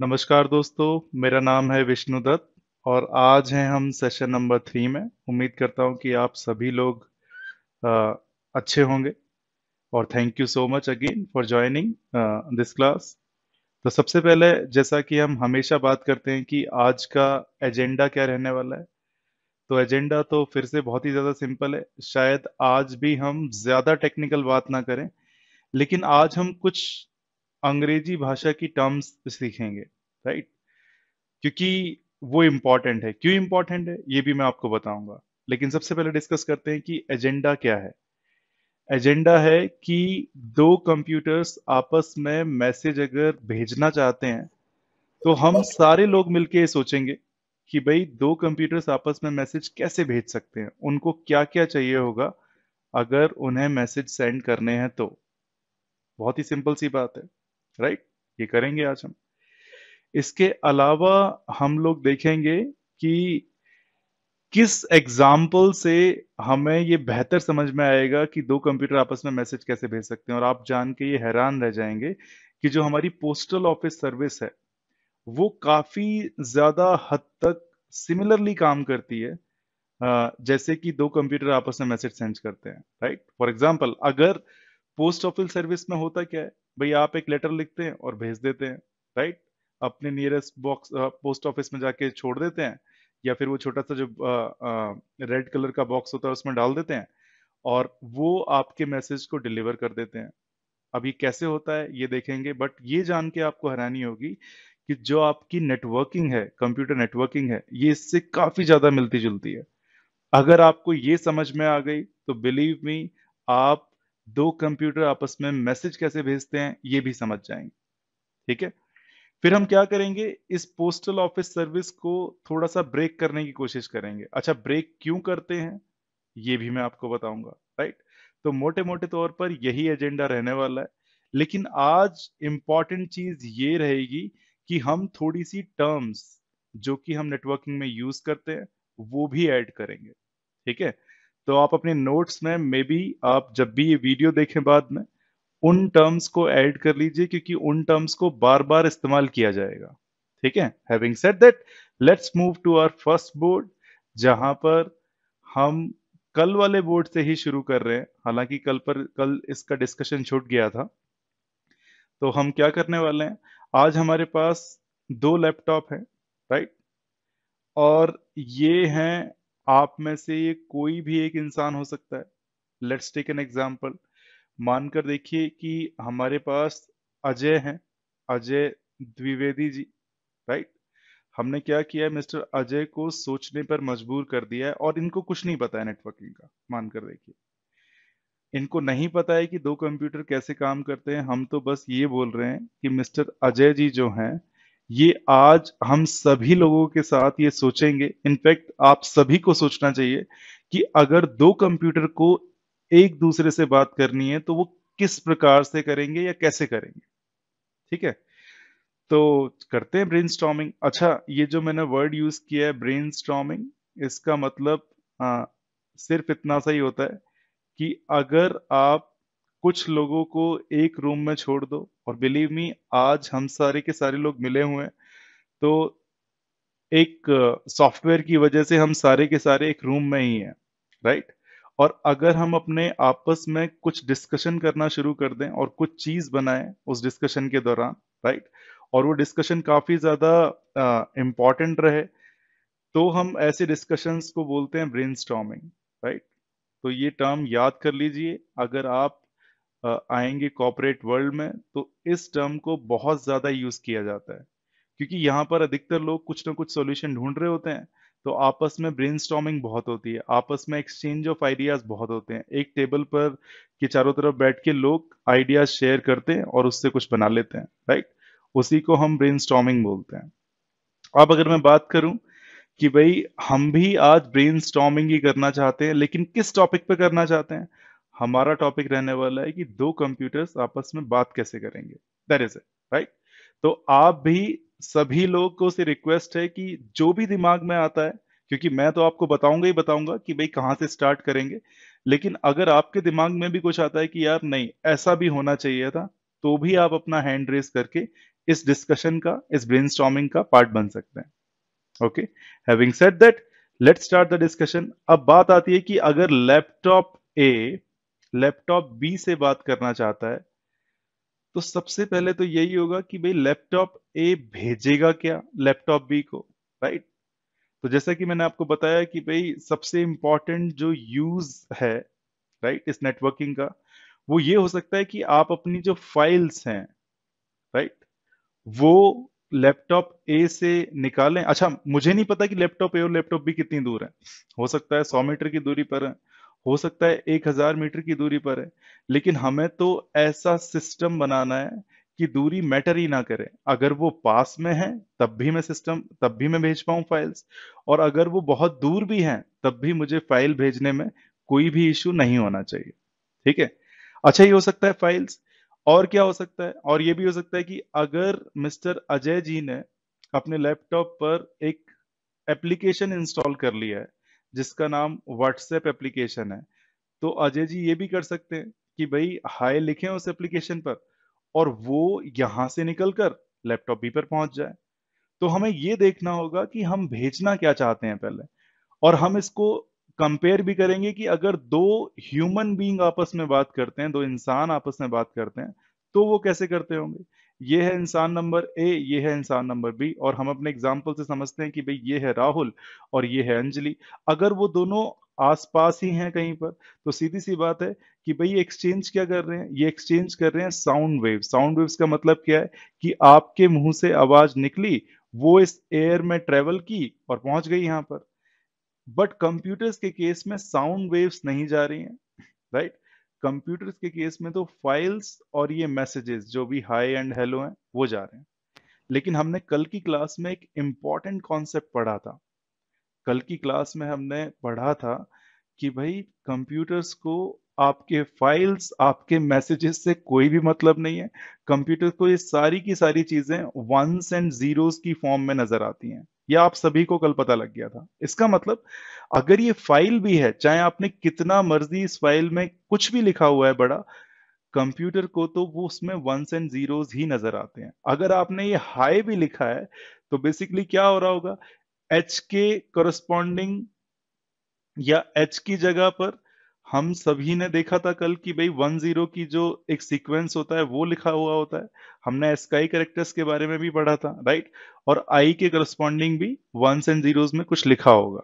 नमस्कार दोस्तों मेरा नाम है विष्णु दत्त और आज हैं हम सेशन नंबर थ्री में। उम्मीद करता हूँ कि आप सभी लोग अ, अच्छे होंगे और thank you so much again for joining this class तो सबसे पहले जैसा कि हम हमेशा बात करते हैं कि आज का एजेंडा क्या रहने वाला है तो एजेंडा तो फिर से बहुत ही ज़्यादा सिंपल है। शायद आज भी हम ज़्यादा टेक्निकल बात ना करें लेकिन आज हम कुछ अंग्रेज़ी भाषा की टर्म्स सीखेंगे राइट क्योंकि वो इम्पोर्टेंट है। क्यों इम्पोर्टेंट है? ये भी मैं आपको बताऊँगा। लेकिन सबसे पहले डिस्कस करते हैं कि एजेंडा क्या है। एजेंडा है कि दो कंप्यूटर्स आपस में मैसेज अगर भेजना चाहते हैं तो हम सारे लोग मिलके सोचेंगे कि भाई दो कंप्यूटर्स आपस में मैसेज कैसे भेज सकते हैं? उनको क्या क्या चाहिए होगा अगर उन्हें मैसेज सेंड करने हैं तो? बहुत ही सिंपल सी बात है। राइट? ये करेंगे आज हम। इसके अलावा हम लोग देखेंगे कि किस एग्ज़ाम्पल से हमें ये बेहतर समझ में आएगा कि दो कंप्यूटर आपस में मैसेज कैसे भेज सकते हैं और आप जान के ये हैरान रह जाएँगे कि जो हमारी पोस्टल ऑफ़िस सर्विस है, वो काफ़ी ज़्यादा हद तक सिमिलरली काम करती है जैसे कि दो कंप्यूटर आपस में मैसेज सेंड करते हैं राइट फॉर एग्ज़ाम्पल अगर पोस्ट ऑफ़िस सर्विस में होता क्या है भाई आप एक लेटर लिखते हैं और भेज देते हैं राइट अपने नियरेस्ट बॉक्स पोस्ट ऑफ़िस में जाके छोड़ देते हैं, या फिर वो छोटा सा जो रेड कलर का बॉक्स होता है उसमें डाल देते हैं और वो आपके मैसेज को डिलीवर कर देते हैं। अब ये कैसे होता है, ये देखेंगे बट ये जान के आपको हैरानी होगी कि जो आपकी नेटवर्किंग है कंप्यूटर नेटवर्किंग है, ये इससे काफ़ी ज़्यादा मिलती जुलती है। अगर आपको ये समझ में आ गई तो बिलीव मी आप दो कंप्यूटर आपस में मैसेज कैसे भेजते हैं, ये भी समझ जाएँगे। ठीक है? फिर हम क्या करेंगे? इस पोस्टल ऑफ़िस सर्विस को थोड़ा सा ब्रेक करने की कोशिश करेंगे। अच्छा ब्रेक क्यों करते हैं, ये भी मैं आपको बताऊँगा राइट तो मोटे मोटे तौर पर यही एजेंडा रहने वाला है। लेकिन आज इंपॉर्टेंट चीज़ ये रहेगी कि हम थोड़ी सी टर्म्स जो कि हम नेटवर्किंग में यूज़ करते हैं, वो भी ऐड करेंगे। ठीक है? तो आप अपने नोट्स में मे बी आप जब भी ये वीडियो देखें बाद में, उन टर्म्स को ऐड कर लीजिए क्योंकि उन टर्म्स को बार बार इस्तेमाल किया जाएगा। ठीक है? Having said that let's move to our first board जहाँ पर हम कल वाले बोर्ड से ही शुरू कर रहे हैं। हालाँकि कल पर, कल इसका डिस्कशन छूट गया था। तो हम क्या करने वाले हैं? आज हमारे पास दो लैपटॉप है राइट और ये हैं आप में से ये कोई भी एक इंसान हो सकता है। लेट्स टेक एन एग्ज़ाम्पल मानकर देखिए कि हमारे पास अजय हैं। अजय द्विवेदी जी राइट हमने क्या किया है? मिस्टर अजय को सोचने पर मजबूर कर दिया है और इनको कुछ नहीं पता है नेटवर्किंग का, मानकर देखिए। इनको नहीं पता है कि दो कंप्यूटर कैसे काम करते हैं। हम तो बस ये बोल रहे हैं कि मिस्टर अजय जी जो हैं ये आज हम सभी लोगों के साथ ये सोचेंगे। इनफैक्ट आप सभी को सोचना चाहिए कि अगर दो कंप्यूटर को एक दूसरे से बात करनी है तो वो किस प्रकार से करेंगे या कैसे करेंगे? ठीक है? तो करते हैं ब्रेन अच्छा ये जो मैंने वर्ड यूज़ किया है ब्रेन इसका मतलब आ, सिर्फ़ इतना सा ही होता है कि अगर आप कुछ लोगों को एक रूम में छोड़ दो। और बिलीव मी आज हम सारे के सारे लोग मिले हुए हैं। तो एक सॉफ्टवेयर की वजह से हम सारे के सारे एक रूम में ही हैं राइट और अगर हम अपने आपस में कुछ डिस्कशन करना शुरू कर दें और कुछ चीज़ बनाएँ उस डिस्कशन के दौरान राइट और वो डिस्कशन काफ़ी ज़्यादा इंपॉर्टेंट रहे तो हम ऐसे डिस्कशंस को बोलते हैं ब्रेन राइट तो ये टर्म याद कर लीजिए। अगर आप आएँगे कॉपरेट वर्ल्ड में तो इस टर्म को बहुत ज़्यादा यूज़ किया जाता है। क्योंकि यहाँ पर अधिकतर लोग कुछ ना कुछ सोल्यूशन ढूंढ रहे होते हैं तो आपस में ब्रेन बहुत होती है, आपस में एक्सचेंज ऑफ़ आइडियाज़ बहुत होते हैं। एक टेबल पर के चारों तरफ़ बैठ के लोग आइडियाज़ शेयर करते हैं और उससे कुछ बना लेते हैं राइट उसी को हम ब्रेन बोलते हैं। अब अगर मैं बात करूँ कि भाई, हम भी आज ब्रेन ही करना चाहते हैं, लेकिन किस टॉपिक पे करना चाहते हैं? हमारा टॉपिक रहने वाला है कि दो कंप्यूटर्स आपस में बात कैसे करेंगे? दैट इज़ इट राइट तो आप भी, सभी लोगों से रिक्वेस्ट है कि जो भी दिमाग में आता है, क्योंकि मैं तो आपको बताऊँगा ही बताऊँगा कि भाई कहाँ से स्टार्ट करेंगे, लेकिन अगर आपके दिमाग में भी कुछ आता है कि यार नहीं, ऐसा भी होना चाहिए था तो भी आप अपना हैंड रेस करके इस डिस्कशन का, इस ब्रेन का पार्ट बन सकते हैं। Okay having said that let's start the discussion अब बात आती है कि अगर लैपटॉप ए लैपटॉप बी से बात करना चाहता है तो सबसे पहले तो यही होगा कि भाई लैपटॉप ए भेजेगा क्या लैपटॉप बी को राइट तो जैसा कि मैंने आपको बताया कि भाई सबसे इंपॉर्टेंट जो यूज़ है राइट इस नेटवर्किंग का, वो ये हो सकता है कि आप अपनी जो फाइल्स हैं राइट वो लैपटॉप ए से निकालें। अच्छा मुझे नहीं पता कि लैपटॉप ए और लैपटॉप बी कितनी दूर है। हो सकता है सौ मीटर की दूरी पर है। हो सकता है एक हज़ार मीटर की दूरी पर है, लेकिन हमें तो ऐसा सिस्टम बनाना है कि दूरी मैटर ही ना करे। अगर वो पास में है, तब भी मैं सिस्टम तब भी मैं भेज पाऊँ फाइल्स और अगर वो बहुत दूर भी हैं, तब भी मुझे फ़ाइल भेजने में कोई भी इश्यू नहीं होना चाहिए। ठीक है? अच्छा ये हो सकता है फाइल्स और क्या हो सकता है? और ये भी हो सकता है कि अगर मिस्टर अजय जी ने अपने लैपटॉप पर एक एप्लीकेशन इंस्टॉल कर लिया है जिसका नाम व्हाट्सएप एप्लीकेशन है। तो अजय जी ये भी कर सकते हैं कि भाई हाय लिखें उस एप्लीकेशन पर और वो यहाँ से निकलकर लैपटॉप बी पर पहुँच जाए। तो हमें ये देखना होगा कि हम भेजना क्या चाहते हैं पहले और हम इसको कंपेयर भी करेंगे कि अगर दो ह्यूमन बीइंग आपस में बात करते हैं, दो इंसान आपस में बात करते हैं तो वो कैसे करते होंगे? ये है इंसान नंबर ए, ये है इंसान नंबर बी, और हम अपने एग्ज़ाम्पल से समझते हैं कि भाई ये है राहुल और ये है अंजलि। अगर वो दोनों आसपास ही हैं कहीं पर तो सीधी सी बात है कि भाई ये एक्सचेंज क्या कर रहे हैं? ये एक्सचेंज कर रहे हैं साउंड वेव साउंड वेव्स का मतलब क्या है? कि आपके मुँह से आवाज़ निकली, वो इस एयर में ट्रेवल की और पहुँच गई यहाँ पर। बट कंप्यूटर्स के केस में साउंड वेव्स नहीं जा रही हैं राइट कंप्यूटर्स के केस में तो फाइल्स और ये मैसेजेस जो भी हाई एंड हेलो हैं, वो जा रहे हैं। लेकिन हमने कल की क्लास में एक इंपॉर्टेंट कॉन्सेप्ट पढ़ा था। कल की क्लास में हमने पढ़ा था कि भाई कंप्यूटर्स को आपके फाइल्स आपके मैसेजेस से कोई भी मतलब नहीं है। कंप्यूटर को ये सारी की सारी चीज़ें वंस एंड जीरोस की फॉर्म में नज़र आती हैं। यह आप सभी को कल पता लग गया था। इसका मतलब अगर ये फ़ाइल भी है, चाहे आपने कितना मर्ज़ी इस फ़ाइल में कुछ भी लिखा हुआ है बड़ा, कंप्यूटर को तो वो उसमें वंस एंड जीरोस ही नज़र आते हैं। अगर आपने ये हाई भी लिखा है तो बेसिकली क्या हो रहा होगा? एच के करस्पॉन्डिंग या एच की जगह पर हम सभी ने देखा था कल कि भाई वन ज़ीरो की जो एक सीक्वेंस होता है, वो लिखा हुआ होता है। हमने स्काई करेक्टर्स के बारे में भी पढ़ा था राइट और आई के करस्पॉन्डिंग भी वंस एंड जीरोस में कुछ लिखा होगा।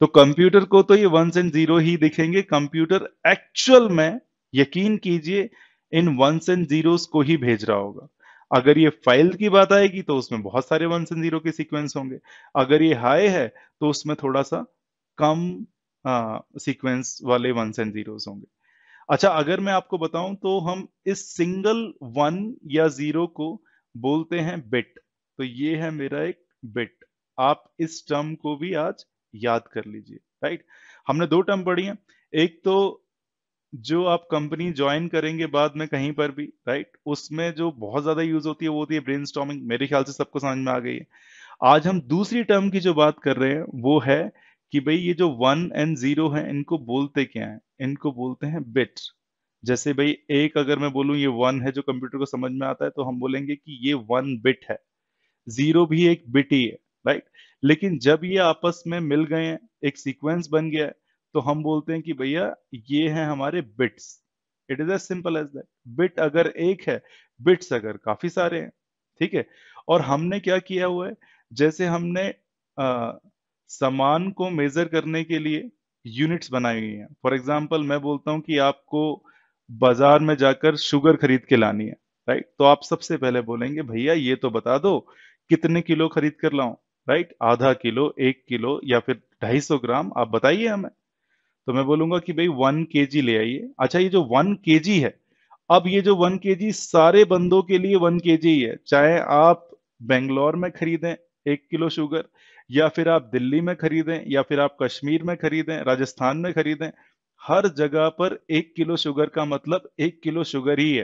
तो कंप्यूटर को तो ये वंस एंड ज़ीरो ही दिखेंगे। कंप्यूटर एक्चुअल में यकीन कीजिए, इन वंस एंड जीरोस को ही भेज रहा होगा। अगर ये फ़ाइल की बात आएगी तो उसमें बहुत सारे वंस एंड ज़ीरो के सीक्वेंस होंगे। अगर ये हाई है तो उसमें थोड़ा सा कम सीक्वेंस वाले वंस एंड जीरोस होंगे। अच्छा अगर मैं आपको बताऊँ तो हम इस सिंगल वन या ज़ीरो को बोलते हैं बिट तो ये है मेरा एक बिट आप इस टर्म को भी आज याद कर लीजिए राइट हमने दो टर्म पढ़ी हैं। एक तो जो आप कंपनी ज्वाइन करेंगे बाद में कहीं पर भी राइट उसमें जो बहुत ज़्यादा यूज़ होती है, वो होती है ब्रेन मेरे ख्याल से सबको समझ में आ गई है। आज हम दूसरी टर्म की जो बात कर रहे हैं, वो है कि भाई ये जो वन एंड ज़ीरो है, इनको बोलते क्या है? इनको बोलते हैं बिट जैसे भाई एक अगर मैं बोलूँ, ये वन है जो कंप्यूटर को समझ में आता है तो हम बोलेंगे कि ये वन बिट है. ज़ीरो भी एक बिट ही है राइट लेकिन जब ये आपस में मिल गए हैं, एक सीक्वेंस बन गया है तो हम बोलते हैं कि भैया, ये है हमारे bits it is as simple as that bit अगर एक है बिट्स अगर काफ़ी सारे हैं, ठीक है? और हमने क्या किया हुआ है? जैसे हमने सामान को मेजर करने के लिए यूनिट्स बनाई हुई हैं। फॉर एग्ज़ाम्पल मैं बोलता हूँ कि आपको बाज़ार में जाकर शुगर खरीद के लानी है राइट तो आप सबसे पहले बोलेंगे, भैया, ये तो बता दो, कितने किलो खरीद कर लाऊं? राइट आधा किलो, एक किलो या फिर ढाई सौ ग्राम, आप बताइए हमें। तो मैं बोलूँगा कि भाई वन के ले आइए। अच्छा ये जो वन के है, अब ये जो वन के सारे बंदों के लिए वन के ही है। चाहे आप बेंगलोर में खरीदें एक किलो शुगर या फिर आप दिल्ली में खरीदें, या फिर आप कश्मीर में खरीदें, राजस्थान में खरीदें, हर जगह पर एक किलो शुगर का मतलब एक किलो शुगर ही है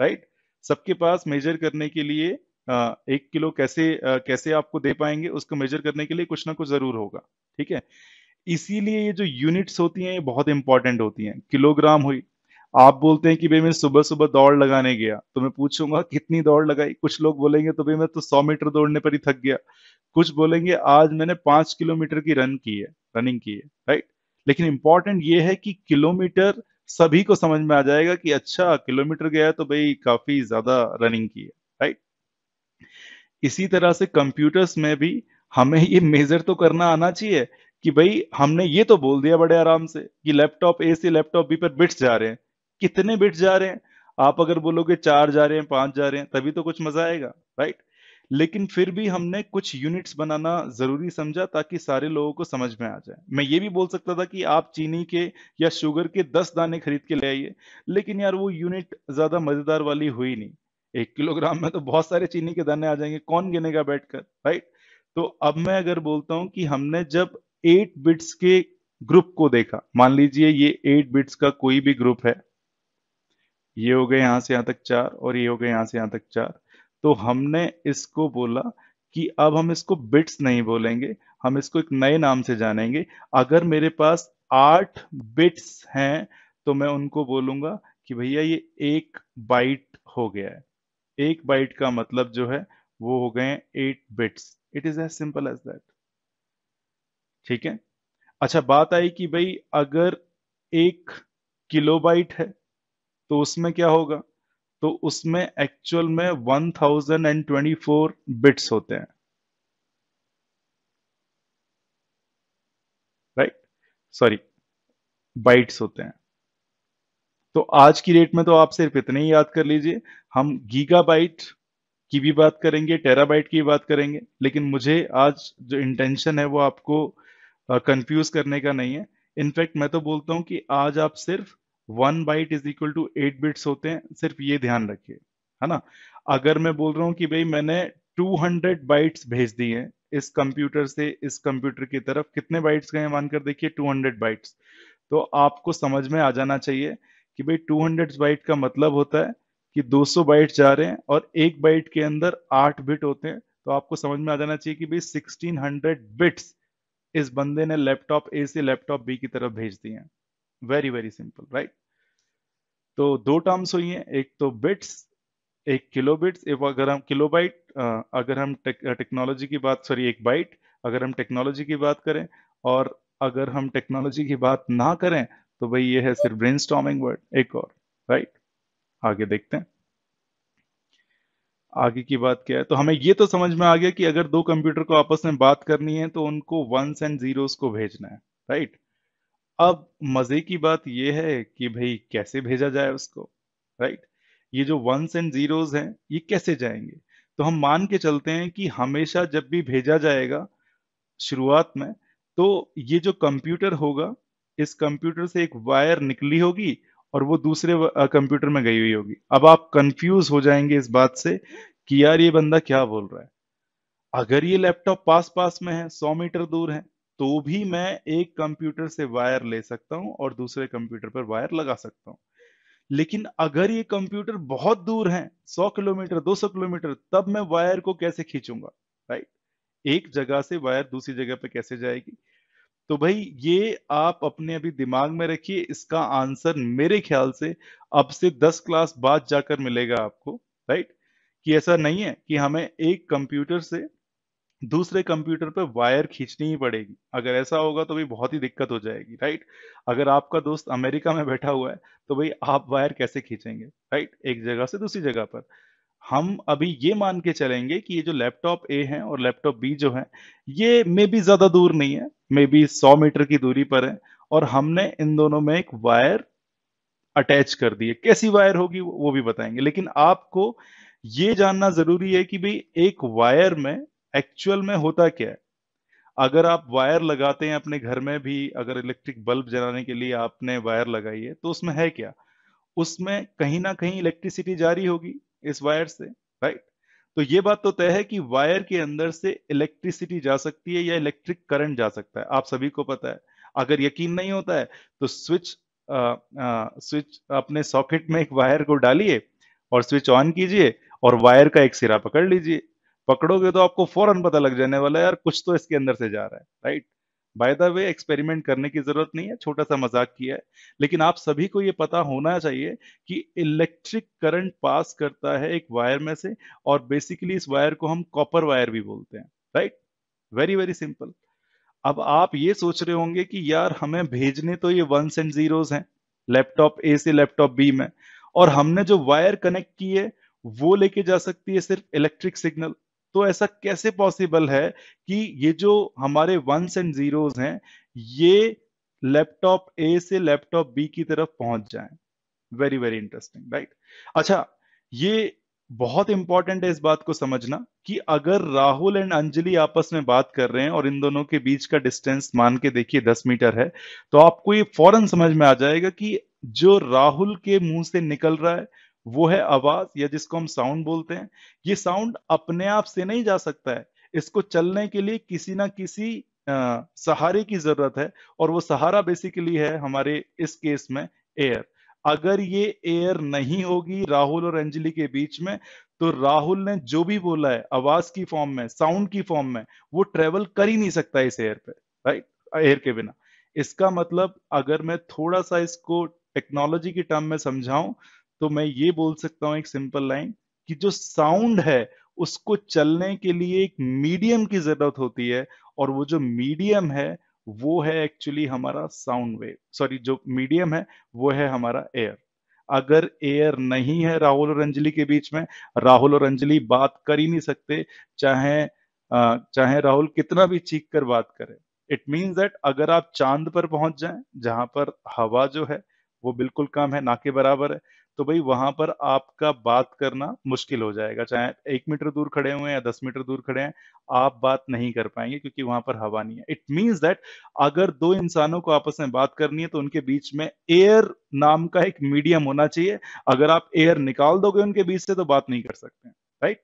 राइट सबके पास मेजर करने के लिए एक किलो कैसे कैसे आपको दे पाएँगे, उसको मेजर करने के लिए कुछ ना कुछ ज़रूर होगा, ठीक है? इसीलिए ये जो यूनिट्स होती हैं, ये बहुत इंपॉर्टेंट होती हैं। किलोग्राम हुई आप बोलते हैं कि भाई मैं सुबह सुबह दौड़ लगाने गया तो मैं पूछूँगा, कितनी दौड़ लगाई? कुछ लोग बोलेंगे तो भाई मैं तो सौ मीटर दौड़ने पर ही थक गया। कुछ बोलेंगे, आज मैंने पाँच किलोमीटर की रन की है, रनिंग की है राइट लेकिन इंपॉर्टेंट ये है कि किलोमीटर सभी को समझ में आ जाएगा कि अच्छा किलोमीटर गया तो भाई काफ़ी ज़्यादा रनिंग की है राइट इसी तरह से कंप्यूटर्स में भी हमें ये मेजर तो करना आना चाहिए कि भाई हमने ये तो बोल दिया बड़े आराम से कि लैपटॉप ए से लैपटॉप बी पर बिट्स जा रहे हैं। कितने बिट्स जा रहे हैं? आप अगर बोलोगे चार जा रहे हैं, पाँच जा रहे हैं, तभी तो कुछ मज़ा आएगा राइट लेकिन फिर भी हमने कुछ यूनिट्स बनाना ज़रूरी समझा ताकि सारे लोगों को समझ में आ जाए। मैं ये भी बोल सकता था कि आप चीनी के या शुगर के दस दाने खरीद के ले आइए, लेकिन यार वो यूनिट ज़्यादा मज़ेदार वाली हुई नहीं। एक किलोग्राम में तो बहुत सारे चीनी के दाने आ जाएँगे, कौन गिनेगा बैठकर राइट तो अब मैं अगर बोलता हूँ कि हमने जब एट बिट्स के ग्रुप को देखा, मान लीजिए ये एट बिट्स का कोई भी ग्रुप है ये हो गए यहाँ से यहाँ तक चार और ये हो गए यहाँ से यहाँ तक चार। तो हमने इसको बोला कि अब हम इसको बिट्स नहीं बोलेंगे, हम इसको एक नए नाम से जानेंगे। अगर मेरे पास आठ बिट्स हैं तो मैं उनको बोलूँगा कि भैया ये एक बाइट हो गया है। एक बाइट का मतलब जो है, वो हो गए eight bits. It is as simple as that. ठीक है? अच्छा बात आई कि भाई अगर एक किलोबाइट है तो उसमें क्या होगा? तो उसमें एक्चुअल में 1024 बिट्स होते हैं। राइट सॉरी बाइट्स होते हैं। तो आज की डेट में तो आप सिर्फ़ इतने ही याद कर लीजिए। हम गीगाबाइट की भी बात करेंगे टेराबाइट की बात करेंगे, लेकिन मुझे आज जो इंटेंशन है वो आपको कंफ्यूज करने का नहीं है। इनफैक्ट मैं तो बोलता हूँ कि आज आप सिर्फ़ one byte is equal to eight bits होते हैं, सिर्फ़ ये ध्यान रखिए, है ना? अगर मैं बोल रहा हूँ कि भाई मैंने 200 बाइट्स भेज दिए इस कंप्यूटर से, इस कंप्यूटर की तरफ़, कितने बाइट्स गए मानकर देखिए 200 बाइट्स। तो आपको समझ में आ जाना चाहिए कि भाई 200 बाइट का मतलब होता है कि 200 बाइट जा रहे हैं और एक बाइट के अंदर आठ बिट होते हैं। तो आपको समझ में आ जाना चाहिए कि भाई 1600 बिट्स इस बंदे ने लैपटॉप ए से लैपटॉप बी की तरफ़ भेज दिए हैं। वेरी वेरी सिंपल राइट तो दो टर्म्स हुई हैं, एक तो बिट्स एक किलो बिट्स अगर हम किलो बाइट अगर हम टेक्नोलॉजी की बात सॉरी एक बाइट अगर हम टेक्नोलॉजी की बात करें, और अगर हम टेक्नोलॉजी की बात ना करें तो भाई ये है सिर्फ़ ब्रेन वर्ड एक और राइट आगे देखते हैं। आगे की बात क्या है? तो हमें ये तो समझ में आ गया कि अगर दो कंप्यूटर को आपस में बात करनी है तो उनको वंस एंड जीरोस को भेजना है राइट अब मज़े की बात यह है कि भाई कैसे भेजा जाए उसको राइट ये जो वंस एंड जीरोस हैं, ये कैसे जाएँगे? तो हम मान के चलते हैं कि हमेशा जब भी भेजा जाएगा शुरुआत में तो ये जो कंप्यूटर होगा, इस कंप्यूटर से एक वायर निकली होगी और वो दूसरे कंप्यूटर में गई हुई होगी। अब आप कंफ्यूज हो जाएँगे इस बात से कि यार ये बंदा क्या बोल रहा है? अगर ये लैपटॉप पास पास में है, सौ मीटर दूर है तो भी मैं एक कंप्यूटर से वायर ले सकता हूँ और दूसरे कंप्यूटर पर वायर लगा सकता हूँ। लेकिन अगर ये कंप्यूटर बहुत दूर है 100 किलोमीटर 200 किलोमीटर, तब मैं वायर को कैसे खींचूँगा राइट एक जगह से वायर दूसरी जगह पे कैसे जाएगी? तो भाई, ये आप अपने अभी दिमाग में रखिए, इसका आंसर मेरे ख्याल से अब से 10 क्लास बाद जाकर मिलेगा आपको राइट कि ऐसा नहीं है कि हमें एक कंप्यूटर से दूसरे कंप्यूटर पे वायर खींचनी ही पड़ेगी। अगर ऐसा होगा तो भाई बहुत ही दिक्कत हो जाएगी राइट अगर आपका दोस्त अमेरिका में बैठा हुआ है तो भाई आप वायर कैसे खींचेंगे राइट एक जगह से दूसरी जगह पर। हम अभी ये मान के चलेंगे कि ये जो लैपटॉप ए है और लैपटॉप बी जो है, ये मे बी ज़्यादा दूर नहीं है मे बी सौ मीटर की दूरी पर है, और हमने इन दोनों में एक वायर अटैच कर दी है। कैसी वायर होगी वो भी बताएँगे, लेकिन आपको ये जानना ज़रूरी है कि भाई एक वायर में एक्चुअल में होता क्या है? अगर आप वायर लगाते हैं अपने घर में भी अगर इलेक्ट्रिक बल्ब जलाने के लिए आपने वायर लगाई है तो उसमें है क्या? उसमें कहीं ना कहीं इलेक्ट्रिसिटी जारी होगी इस वायर से राइट तो ये बात तो तय है कि वायर के अंदर से इलेक्ट्रिसिटी जा सकती है या इलेक्ट्रिक करंट जा सकता है। आप सभी को पता है। अगर यकीन नहीं होता है तो स्विच आ, आ, स्विच अपने सॉकेट में एक वायर को डालिए और स्विच ऑन कीजिए और वायर का एक सिरा पकड़ लीजिए। पकड़ोगे तो आपको फ़ौरन पता लग जाने वाला है, यार, कुछ तो इसके अंदर से जा रहा है। Right by the way experiment करने की ज़रूरत नहीं है छोटा सा मज़ाक किया है। लेकिन आप सभी को ये पता होना चाहिए कि इलेक्ट्रिक करंट पास करता है एक वायर में से और बेसिकली इस वायर को हम कॉपर वायर भी बोलते हैं। राइट वेरी वेरी सिंपल अब आप ये सोच रहे होंगे कि यार, हमें भेजने तो ये वंस एंड जीरोस हैं लैपटॉप ए से लैपटॉप बी में, और हमने जो वायर कनेक्ट की है वो लेके जा सकती है सिर्फ़ इलेक्ट्रिक सिग्नल तो ऐसा कैसे पॉसिबल है कि ये जो हमारे वंस एंड जीरोस हैं, ये लैपटॉप ए से लैपटॉप बी की तरफ़ पहुँच जाए। वेरी वेरी इंटरेस्टिंग राइट अच्छा ये बहुत इंपॉर्टेंट है इस बात को समझना कि अगर राहुल एंड अंजलि आपस में बात कर रहे हैं और इन दोनों के बीच का डिस्टेंस मान के देखिए दस मीटर है तो आपको ये फ़ौरन समझ में आ जाएगा कि जो राहुल के मुँह से निकल रहा है वो है आवाज़ या जिसको हम साउंड बोलते हैं ये साउंड अपने आप से नहीं जा सकता है। इसको चलने के लिए किसी ना किसी आ, सहारे की ज़रूरत है और वो सहारा बेसिकली है हमारे इस केस में एयर अगर ये एयर नहीं होगी राहुल और अंजलि के बीच में तो राहुल ने जो भी बोला है आवाज़ की फॉर्म में साउंड की फॉर्म में वो ट्रेवल कर ही नहीं सकता इस एयर पे राइट एयर के बिना। इसका मतलब अगर मैं थोड़ा सा इसको टेक्नोलॉजी की टर्म में समझाऊं तो मैं ये बोल सकता हूँ एक सिंपल लाइन कि जो साउंड है, उसको चलने के लिए एक मीडियम की ज़रूरत होती है और वो जो मीडियम है, वो है एक्चुअली हमारा साउंड वेव सॉरी जो मीडियम है, वो है हमारा एयर अगर एयर नहीं है राहुल और अंजलि के बीच में, राहुल और अंजलि बात कर ही नहीं सकते, चाहे चाहे राहुल कितना भी चीख कर बात करे. इट मीन्स दैट अगर आप चाँद पर पहुँच जाएँ, जहाँ पर हवा जो है, वो बिल्कुल कम है, ना के बराबर है तो भाई वहाँ पर आपका बात करना मुश्किल हो जाएगा। चाहे एक मीटर दूर खड़े हुए हैं या दस मीटर दूर खड़े हैं, आप बात नहीं कर पाएँगे क्योंकि वहाँ पर हवा नहीं है। इट मीन्स दैट अगर दो इंसानों को आपस में बात करनी है तो उनके बीच में एयर नाम का एक मीडियम होना चाहिए। अगर आप एयर निकाल दोगे उनके बीच से तो बात नहीं कर सकते राइट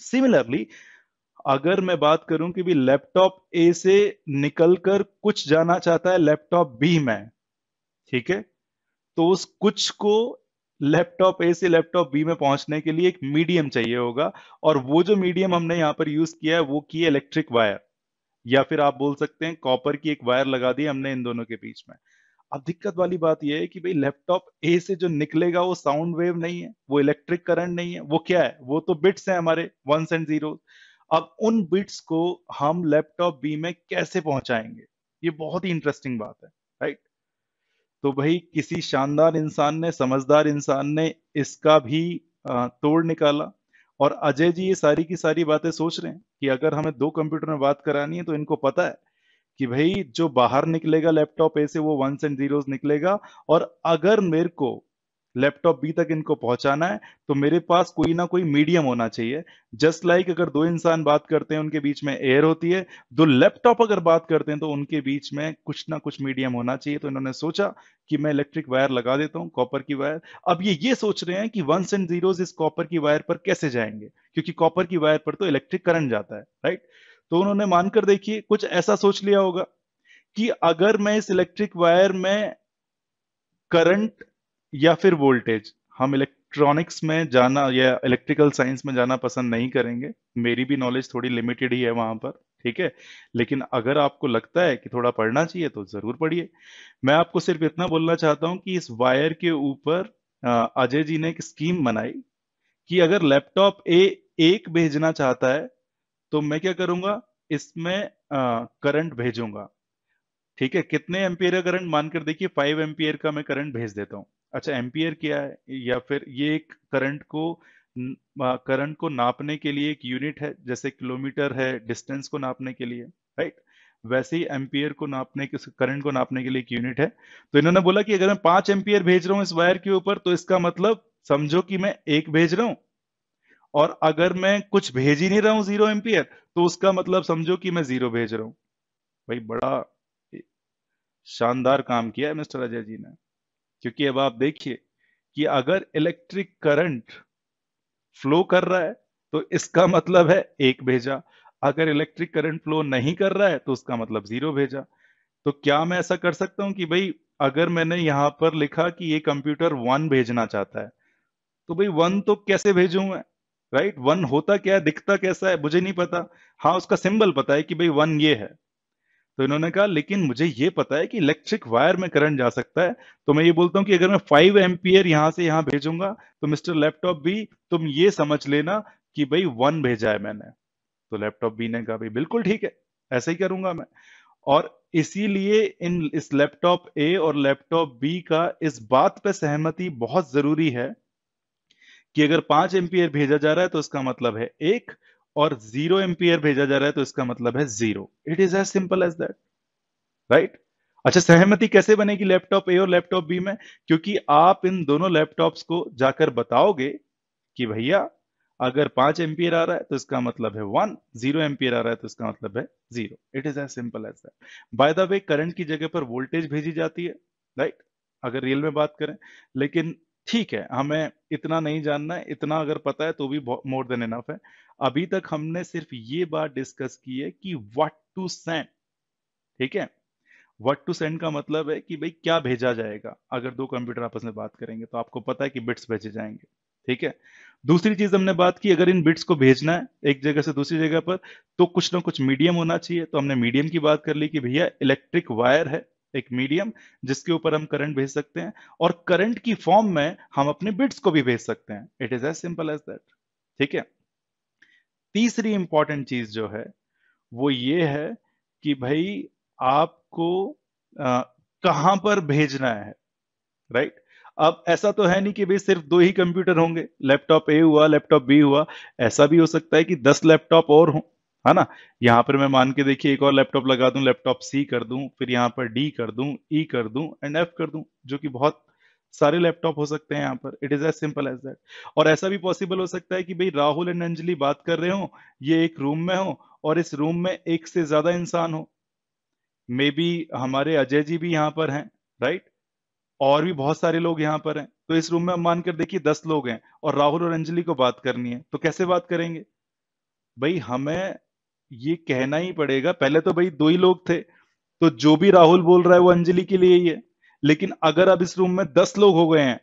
सिमिलरली अगर मैं बात करूँ कि भी लैपटॉप ए से निकलकर कुछ जाना चाहता है लैपटॉप बी में, ठीक है? तो उस कुछ को लैपटॉप ए से लैपटॉप बी में पहुँचने के लिए एक मीडियम चाहिए होगा, और वो जो मीडियम हमने यहाँ पर यूज़ किया है, वो की इलेक्ट्रिक वायर, या फिर आप बोल सकते हैं कॉपर की एक वायर लगा दी हमने इन दोनों के बीच में। अब दिक्कत वाली बात यह है कि भाई लैपटॉप ए से जो निकलेगा वो साउंड वेव नहीं है, वो इलेक्ट्रिक करंट नहीं है, वो क्या है? वो तो बिट्स है हमारे वन एंड ज़ीरो अब उन बिट्स को हम लैपटॉप बी में कैसे पहुंचाएँगे? ये बहुत ही इंटरेस्टिंग बात है राइट तो भाई किसी शानदार इंसान ने, समझदार इंसान ने इसका भी तोड़ निकाला। और अजय जी ये सारी की सारी बातें सोच रहे हैं कि अगर हमें दो कंप्यूटर में बात करानी है तो इनको पता है कि भाई जो बाहर निकलेगा लैपटॉप, ऐसे वो वन एंड जीरोस निकलेगा। और अगर मेरे को लैपटॉप बी तक इनको पहुंचाना है तो मेरे पास कोई ना कोई मीडियम होना चाहिए। जस्ट लाइक like अगर दो इंसान बात करते हैं, उनके बीच में एयर होती है, दो लैपटॉप अगर बात करते हैं तो उनके बीच में कुछ ना कुछ मीडियम होना चाहिए। तो इन्होंने सोचा कि मैं इलेक्ट्रिक वायर लगा देता हूँ, कॉपर की वायर। अब ये ये सोच रहे हैं कि वंस एंड जीरोज इस कॉपर की वायर पर कैसे जाएँगे, क्योंकि कॉपर की वायर पर तो इलेक्ट्रिक करंट जाता है राइट तो उन्होंने मानकर देखिए, कुछ ऐसा सोच लिया होगा कि अगर मैं इस इलेक्ट्रिक वायर में करंट या फिर वोल्टेज हम इलेक्ट्रॉनिक्स में जाना या इलेक्ट्रिकल साइंस में जाना पसंद नहीं करेंगे। मेरी भी नॉलेज थोड़ी लिमिटेड ही है वहाँ पर, ठीक है? लेकिन अगर आपको लगता है कि थोड़ा पढ़ना चाहिए तो ज़रूर पढ़िए। मैं आपको सिर्फ़ इतना बोलना चाहता हूँ कि इस वायर के ऊपर अजय जी ने एक स्कीम बनाई कि अगर लैपटॉप ए एक भेजना चाहता है तो मैं क्या करूँगा? इसमें करंट भेजूँगा। ठीक है? कितने एम्पियर का करंट मानकर देखिए फाइव एम्पियर का मैं करंट भेज देता हूँ। अच्छा एम्पियर क्या है, या फिर ये एक करंट को करंट को नापने के लिए एक यूनिट है, जैसे किलोमीटर है, डिस्टेंस को नापने के लिए, राइट? वैसे ही एम्पियर को नापने के करंट को नापने के लिए एक यूनिट है। तो इन्होंने बोला कि अगर मैं पाँच एम्पियर भेज रहा हूँ इस वायर के ऊपर तो इसका मतलब समझो कि मैं एक भेज रहा हूँ। और अगर मैं कुछ भेज ही नहीं रहा हूँ ज़ीरो एम्पियर तो उसका मतलब समझो कि मैं ज़ीरो भेज रहा हूँ। भाई, बड़ा शानदार काम किया है मिस्टर अजय जी ने। क्योंकि अब आप देखिए कि अगर इलेक्ट्रिक करंट फ्लो कर रहा है तो इसका मतलब है एक भेजा। अगर इलेक्ट्रिक करंट फ्लो नहीं कर रहा है तो उसका मतलब ज़ीरो भेजा। तो क्या मैं ऐसा कर सकता हूँ कि भाई, अगर मैंने यहाँ पर लिखा कि ये कंप्यूटर वन भेजना चाहता है तो भाई वन तो कैसे भेजू मैं? राइट वन होता क्या है, दिखता कैसा है, मुझे नहीं पता। हाँ उसका सिंबल पता है कि भाई वन ये है। तो इन्होंने कहा, लेकिन मुझे ये पता है कि इलेक्ट्रिक वायर में करंट जा सकता है तो मैं ये बोलता हूँ कि अगर मैं फाइव एम्पियर यहाँ से यहाँ भेजूँगा तो मिस्टर लैपटॉप भी, तुम ये समझ लेना कि भाई वन भेजा है मैंने। तो लैपटॉप बी ने कहा, भाई बिल्कुल ठीक है, ऐसा ही करूँगा मैं। और इसीलिए इन, इस लैपटॉप ए और लैपटॉप बी का इस बात पे सहमति बहुत ज़रूरी है कि अगर पाँच एम्पियर भेजा जा रहा है तो इसका मतलब है, एक और ज़ीरो एम्पियर भेजा जा रहा है तो इसका मतलब है zero it is as simple as that right अच्छा सहमति कैसे बनेगी लैपटॉप ए और लैपटॉप बी में? क्योंकि आप इन दोनों लैपटॉप्स को जाकर बताओगे कि भैया, अगर पाँच एम्पियर आ रहा है तो इसका मतलब है वन ज़ीरो एम्पियर आ रहा है तो इसका मतलब है zero it is as simple as that by the way current की जगह पर वोल्टेज भेजी जाती है राइट right? अगर रियल में बात करें, लेकिन ठीक है, हमें इतना नहीं जानना है, इतना अगर पता है तो भी मोर देन इनफ है। अभी तक हमने सिर्फ़ ये बात डिस्कस की है कि व्हाट टू सेंड ठीक है? व्हाट टू सेंड का मतलब है कि भाई क्या भेजा जाएगा? अगर दो कंप्यूटर आपस में बात करेंगे तो आपको पता है कि बिट्स भेजे जाएँगे, ठीक है? दूसरी चीज़ हमने बात की, अगर इन बिट्स को भेजना है एक जगह से दूसरी जगह पर तो कुछ ना कुछ मीडियम होना चाहिए। तो हमने मीडियम की बात कर ली कि भैया इलेक्ट्रिक वायर है एक मीडियम जिसके ऊपर हम करंट भेज सकते हैं और करंट की फॉर्म में हम अपने बिट्स को भी भेज सकते हैं। It is as simple as that ठीक है? तीसरी इंपॉर्टेंट चीज़ जो है, वो ये है कि भाई आपको कहाँ पर भेजना है राइट अब ऐसा तो है नहीं कि भाई सिर्फ़ दो ही कंप्यूटर होंगे। लैपटॉप ए हुआ लैपटॉप बी हुआ। ऐसा भी हो सकता है कि दस लैपटॉप और हों। है ना? यहाँ पर मैं मान के देखिए एक और लैपटॉप लगा दूँ लैपटॉप सी कर दूँ, फिर यहाँ पर डी कर दूँ ई e कर दूँ एंड एफ़ कर दूँ, जो कि बहुत सारे लैपटॉप हो सकते हैं यहाँ पर। It is as simple as that और ऐसा भी पॉसिबल हो सकता है कि भाई राहुल एंड अंजलि बात कर रहे हो, ये एक रूम में हो और इस रूम में एक से ज़्यादा इंसान हो। मे बी हमारे अजय जी भी यहाँ पर हैं राइट और भी बहुत सारे लोग यहाँ पर हैं। तो इस रूम में हम मानकर देखिए दस लोग हैं और राहुल और अंजलि को बात करनी है। तो कैसे बात करेंगे? भाई हमें ये कहना ही पड़ेगा, पहले तो भाई दो ही लोग थे तो जो भी राहुल बोल रहा है वो अंजलि के लिए ही है। लेकिन अगर अब इस रूम में दस लोग हो गए हैं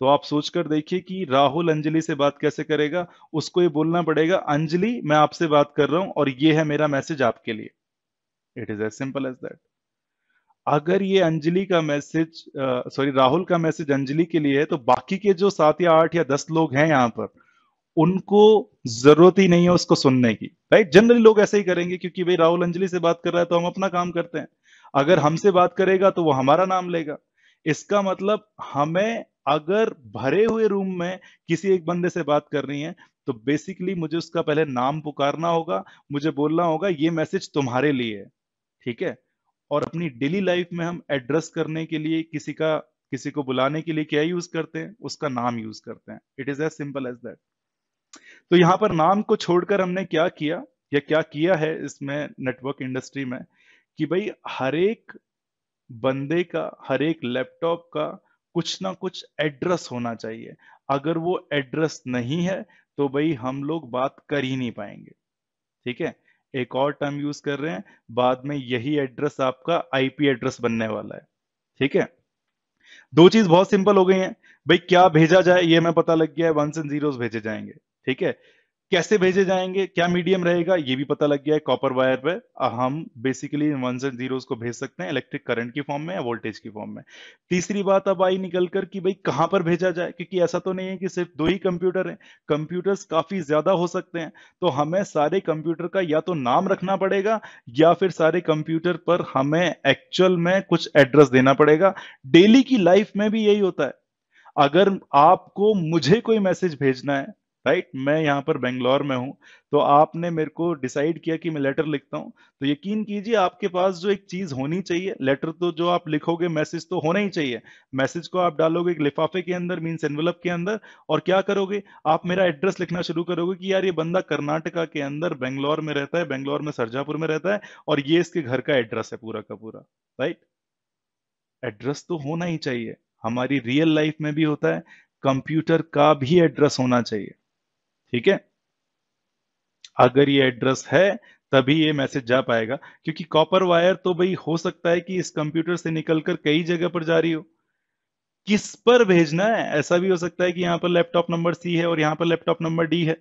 तो आप सोचकर देखिए कि राहुल अंजलि से बात कैसे करेगा, उसको ये बोलना पड़ेगा, अंजलि, मैं आपसे बात कर रहा हूँ और ये है मेरा मैसेज आपके लिए। It is as simple as that अगर ये अंजलि का मैसेज सॉरी राहुल का मैसेज अंजलि के लिए है तो बाकी के जो सात या आठ या दस लोग हैं यहाँ पर उनको ज़रूरत ही नहीं है उसको सुनने की राइट जनरली लोग ऐसे ही करेंगे क्योंकि भाई राहुल अंजलि से बात कर रहा है तो हम अपना काम करते हैं। अगर हमसे बात करेगा तो वो हमारा नाम लेगा। इसका मतलब हमें अगर भरे हुए रूम में किसी एक बंदे से बात करनी है तो बेसिकली मुझे उसका पहले नाम पुकारना होगा, मुझे बोलना होगा, ये मैसेज तुम्हारे लिए है, ठीक है? और अपनी डेली लाइफ में हम एड्रेस करने के लिए किसी का, किसी को बुलाने के लिए क्या यूज़ करते हैं? उसका नाम यूज़ करते हैं। It is as simple as that तो यहाँ पर नाम को छोड़कर हमने क्या किया, या क्या किया है इसमें नेटवर्क इंडस्ट्री में, कि भाई हर एक बंदे का, हर एक लैपटॉप का कुछ ना कुछ एड्रेस होना चाहिए। अगर वो एड्रेस नहीं है तो भाई हम लोग बात कर ही नहीं पाएँगे। ठीक है? एक और टर्म यूज़ कर रहे हैं, बाद में यही एड्रेस आपका आईपी एड्रेस बनने वाला है। ठीक है? दो चीज़ बहुत सिंपल हो गई है। भाई क्या भेजा जाए, ये हमें पता लग गया है वंस एंड जीरोस भेजे जाएँगे। ठीक है? कैसे भेजे जाएँगे? क्या मीडियम रहेगा? ये भी पता लग गया है कॉपर वायर पे। हम बेसिकली वंस एंड जीरोस को भेज सकते हैं इलेक्ट्रिक करंट की फॉर्म में या वोल्टेज की फॉर्म में। तीसरी बात अब आई निकल कर कि भाई कहाँ पर भेजा जाए? क्योंकि ऐसा तो नहीं है कि सिर्फ़ दो ही कंप्यूटर हैं। कंप्यूटर्स काफ़ी ज़्यादा हो सकते हैं। तो हमें सारे कंप्यूटर का या तो नाम रखना पड़ेगा या फिर सारे कंप्यूटर पर हमें एक्चुअल में कुछ एड्रेस देना पड़ेगा। डेली की लाइफ में भी यही होता है। अगर आपको मुझे कोई मैसेज भेजना है राइट मैं यहाँ पर बेंगलोर में हूँ तो आपने मेरे को डिसाइड किया कि मैं लेटर लिखता हूँ। तो यकीन कीजिए, आपके पास जो एक चीज़ होनी चाहिए लेटर तो जो आप लिखोगे मैसेज तो होना ही चाहिए। मैसेज को आप डालोगे एक लिफाफे के अंदर मीन्स एनवलप के अंदर, और क्या करोगे? आप मेरा एड्रेस लिखना शुरू करोगे कि यार ये बंदा कर्नाटका के अंदर बेंगलोर में रहता है बेंगलोर में सरजापुर में रहता है, और ये इसके घर का एड्रेस है पूरा का पूरा। राइट एड्रेस तो होना ही चाहिए। हमारी रियल लाइफ में भी होता है कंप्यूटर का भी एड्रेस होना चाहिए। ठीक है? अगर ये एड्रेस है, तभी ये मैसेज जा पाएगा। क्योंकि कॉपर वायर तो भाई हो सकता है कि इस कंप्यूटर से निकलकर कई जगह पर जा रही हो। किस पर भेजना है? ऐसा भी हो सकता है कि यहाँ पर लैपटॉप नंबर सी है और यहाँ पर लैपटॉप नंबर डी है।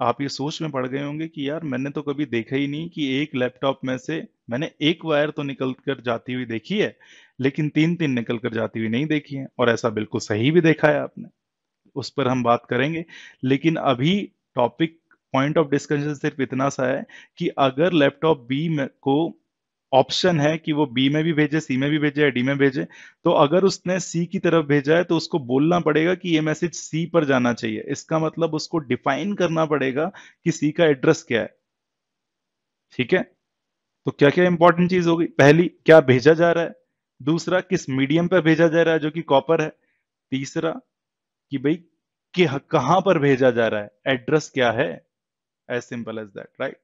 आप ये सोच में पड़ गए होंगे कि यार, मैंने तो कभी देखा ही नहीं कि एक लैपटॉप में से मैंने एक वायर तो निकल कर जाती हुई देखी है, लेकिन तीन तीन निकल कर जाती हुई नहीं देखी है, और ऐसा बिल्कुल सही भी देखा है आपने। उस पर हम बात करेंगे। लेकिन अभी टॉपिक पॉइंट ऑफ़ डिस्कशन सिर्फ़ इतना सा है कि अगर लैपटॉप बी में को ऑप्शन है कि वो बी में भी भेजे सी में भी भेजे या डी में भेजे तो अगर उसने सी की तरफ़ भेजा है तो उसको बोलना पड़ेगा कि ये मैसेज सी पर जाना चाहिए। इसका मतलब उसको डिफाइन करना पड़ेगा कि सी का एड्रेस क्या है। ठीक है? तो क्या क्या इंपॉर्टेंट चीज़ होगी पहली, क्या भेजा जा रहा है? दूसरा, किस मीडियम पर भेजा जा रहा है जो कि कॉपर है? तीसरा कि भाई, कि कहाँ पर भेजा जा रहा है? एड्रेस क्या है? As simple as that right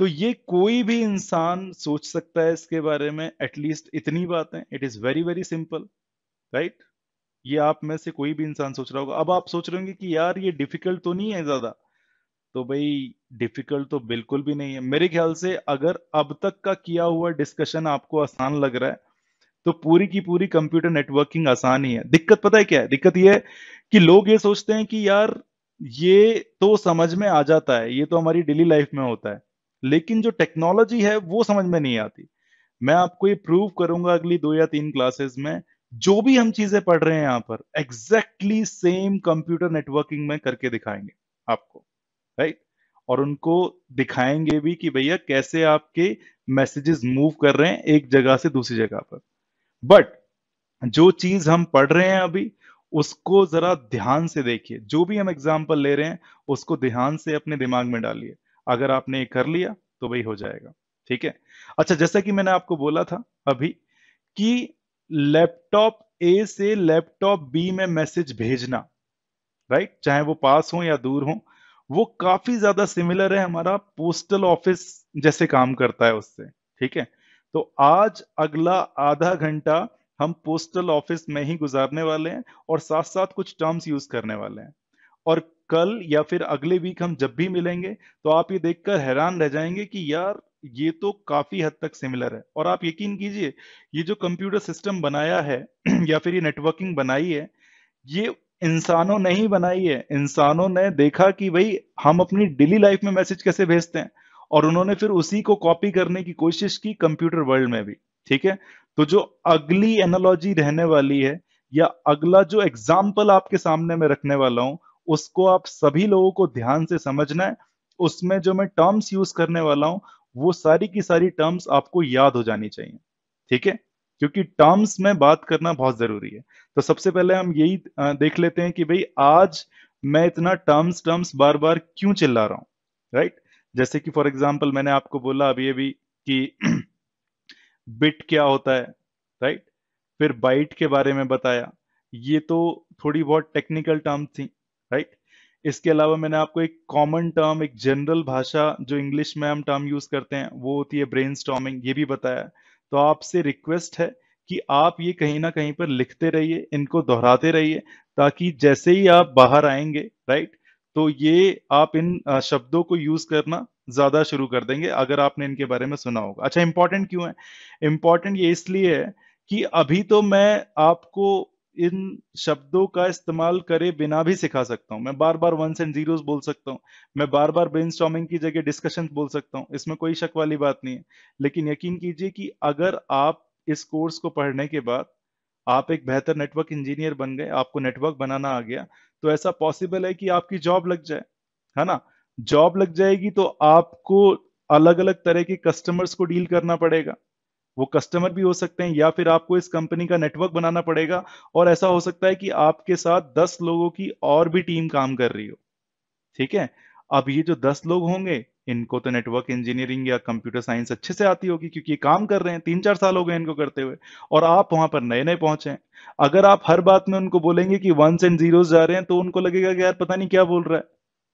तो ये कोई भी इंसान सोच सकता है इसके बारे में एटलीस्ट इतनी बात। It is very very simple right ये आप में से कोई भी इंसान सोच रहा होगा। अब आप सोच रहे होंगे कि यार, ये डिफ़िकल्ट तो नहीं है ज़्यादा। तो भाई डिफ़िकल्ट तो बिल्कुल भी नहीं है। मेरे ख्याल से अगर अब तक का किया हुआ डिस्कशन आपको आसान लग रहा है तो पूरी की पूरी कंप्यूटर नेटवर्किंग आसान ही है। दिक्कत पता है क्या है? दिक्कत ये है कि लोग ये सोचते हैं कि यार, ये तो समझ में आ जाता है, ये तो हमारी डेली लाइफ में होता है। लेकिन जो टेक्नोलॉजी है, वो समझ में नहीं आती। मैं आपको ये प्रूव करूँगा अगली दो या तीन क्लासेस में, जो भी हम चीज़ें पढ़ रहे हैं यहाँ पर एग्जैक्टली सेम कंप्यूटर नेटवर्किंग में करके दिखाएँगे आपको राइट और उनको दिखाएँगे भी कि भैया कैसे आपके मैसेजेस मूव कर रहे हैं एक जगह से दूसरी जगह पर। बट जो चीज़ हम पढ़ रहे हैं अभी, उसको जरा ध्यान से देखिए। जो भी हम एग्ज़ाम्पल ले रहे हैं, उसको ध्यान से अपने दिमाग में डालिए। अगर आपने ये कर लिया तो वही हो जाएगा। ठीक है? अच्छा जैसा कि मैंने आपको बोला था अभी कि लैपटॉप ए से लैपटॉप बी में मैसेज भेजना राइट चाहे वो पास हो या दूर हो, वो काफ़ी ज़्यादा सिमिलर है हमारा पोस्टल ऑफ़िस जैसे काम करता है उससे। ठीक है? तो आज अगला आधा घंटा हम पोस्टल ऑफ़िस में ही गुजारने वाले हैं और साथ साथ कुछ टर्म्स यूज़ करने वाले हैं। और कल या फिर अगले वीक हम जब भी मिलेंगे तो आप ये देखकर हैरान रह जाएँगे कि यार, ये तो काफ़ी हद तक सिमिलर है। और आप यकीन कीजिए, ये जो कंप्यूटर सिस्टम बनाया है या फिर ये नेटवर्किंग बनाई है, ये इंसानों ने ही बनाई है। इंसानों ने देखा कि भाई, हम अपनी डेली लाइफ में मैसेज कैसे भेजते हैं? और उन्होंने फिर उसी को कॉपी करने की कोशिश की कंप्यूटर वर्ल्ड में भी, ठीक है? तो जो अगली एनोलॉजी रहने वाली है, या अगला जो एग्ज़ाम्पल आपके सामने में रखने वाला हूँ, उसको आप सभी लोगों को ध्यान से समझना है। उसमें जो मैं टर्म्स यूज़ करने वाला हूँ, वो सारी की सारी टर्म्स आपको याद हो जानी चाहिए, ठीक है? क्योंकि टर्म्स में बात करना बहुत ज़रूरी है। तो सबसे पहले हम यही देख लेते हैं कि भाई आज मैं इतना टर्म्स टर्म्स बार बार क्यों चिल्ला रहा हूँ राइट जैसे कि फॉर एग्ज़ाम्पल मैंने आपको बोला अभी अभी कि बिट क्या होता है राइट फिर बाइट के बारे में बताया। ये तो थोड़ी बहुत टेक्निकल टर्म थी राइट इसके अलावा मैंने आपको एक कॉमन टर्म एक जनरल भाषा जो इंग्लिश में हम टर्म यूज़ करते हैं, वो होती है ब्रेन ये भी बताया। तो आपसे रिक्वेस्ट है कि आप ये कहीं ना कहीं पर लिखते रहिए, इनको दोहराते रहिए, ताकि जैसे ही आप बाहर आएँगे राइट तो ये आप इन शब्दों को यूज़ करना ज़्यादा शुरू कर देंगे, अगर आपने इनके बारे में सुना होगा। अच्छा इंपॉर्टेंट क्यों है? इंपॉर्टेंट ये इसलिए है कि अभी तो मैं आपको इन शब्दों का इस्तेमाल करे बिना भी सिखा सकता हूँ। मैं बार बार वंस एंड जीरोस बोल सकता हूँ। मैं बार बार ब्रेन की जगह डिस्कशन बोल सकता हूँ। इसमें कोई शक वाली बात नहीं है। लेकिन यकीन कीजिए कि अगर आप इस कोर्स को पढ़ने के बाद आप एक बेहतर नेटवर्क इंजीनियर बन गए, आपको नेटवर्क बनाना आ गया तो ऐसा पॉसिबल है कि आपकी जॉब लग जाए, है ना? जॉब लग जाएगी तो आपको अलग अलग तरह के कस्टमर्स को डील करना पड़ेगा। वो कस्टमर भी हो सकते हैं या फिर आपको इस कंपनी का नेटवर्क बनाना पड़ेगा और ऐसा हो सकता है कि आपके साथ दस लोगों की और भी टीम काम कर रही हो। ठीक है? अब ये जो दस लोग होंगे इनको तो नेटवर्क इंजीनियरिंग या कंप्यूटर साइंस अच्छे से आती होगी, क्योंकि ये काम कर रहे हैं, तीन चार साल हो गए इनको करते हुए, और आप वहाँ पर नए नए पहुँचे हैं। अगर आप हर बात में उनको बोलेंगे कि वंस एंड जीरोस जा रहे हैं तो उनको लगेगा कि यार पता नहीं क्या बोल रहा है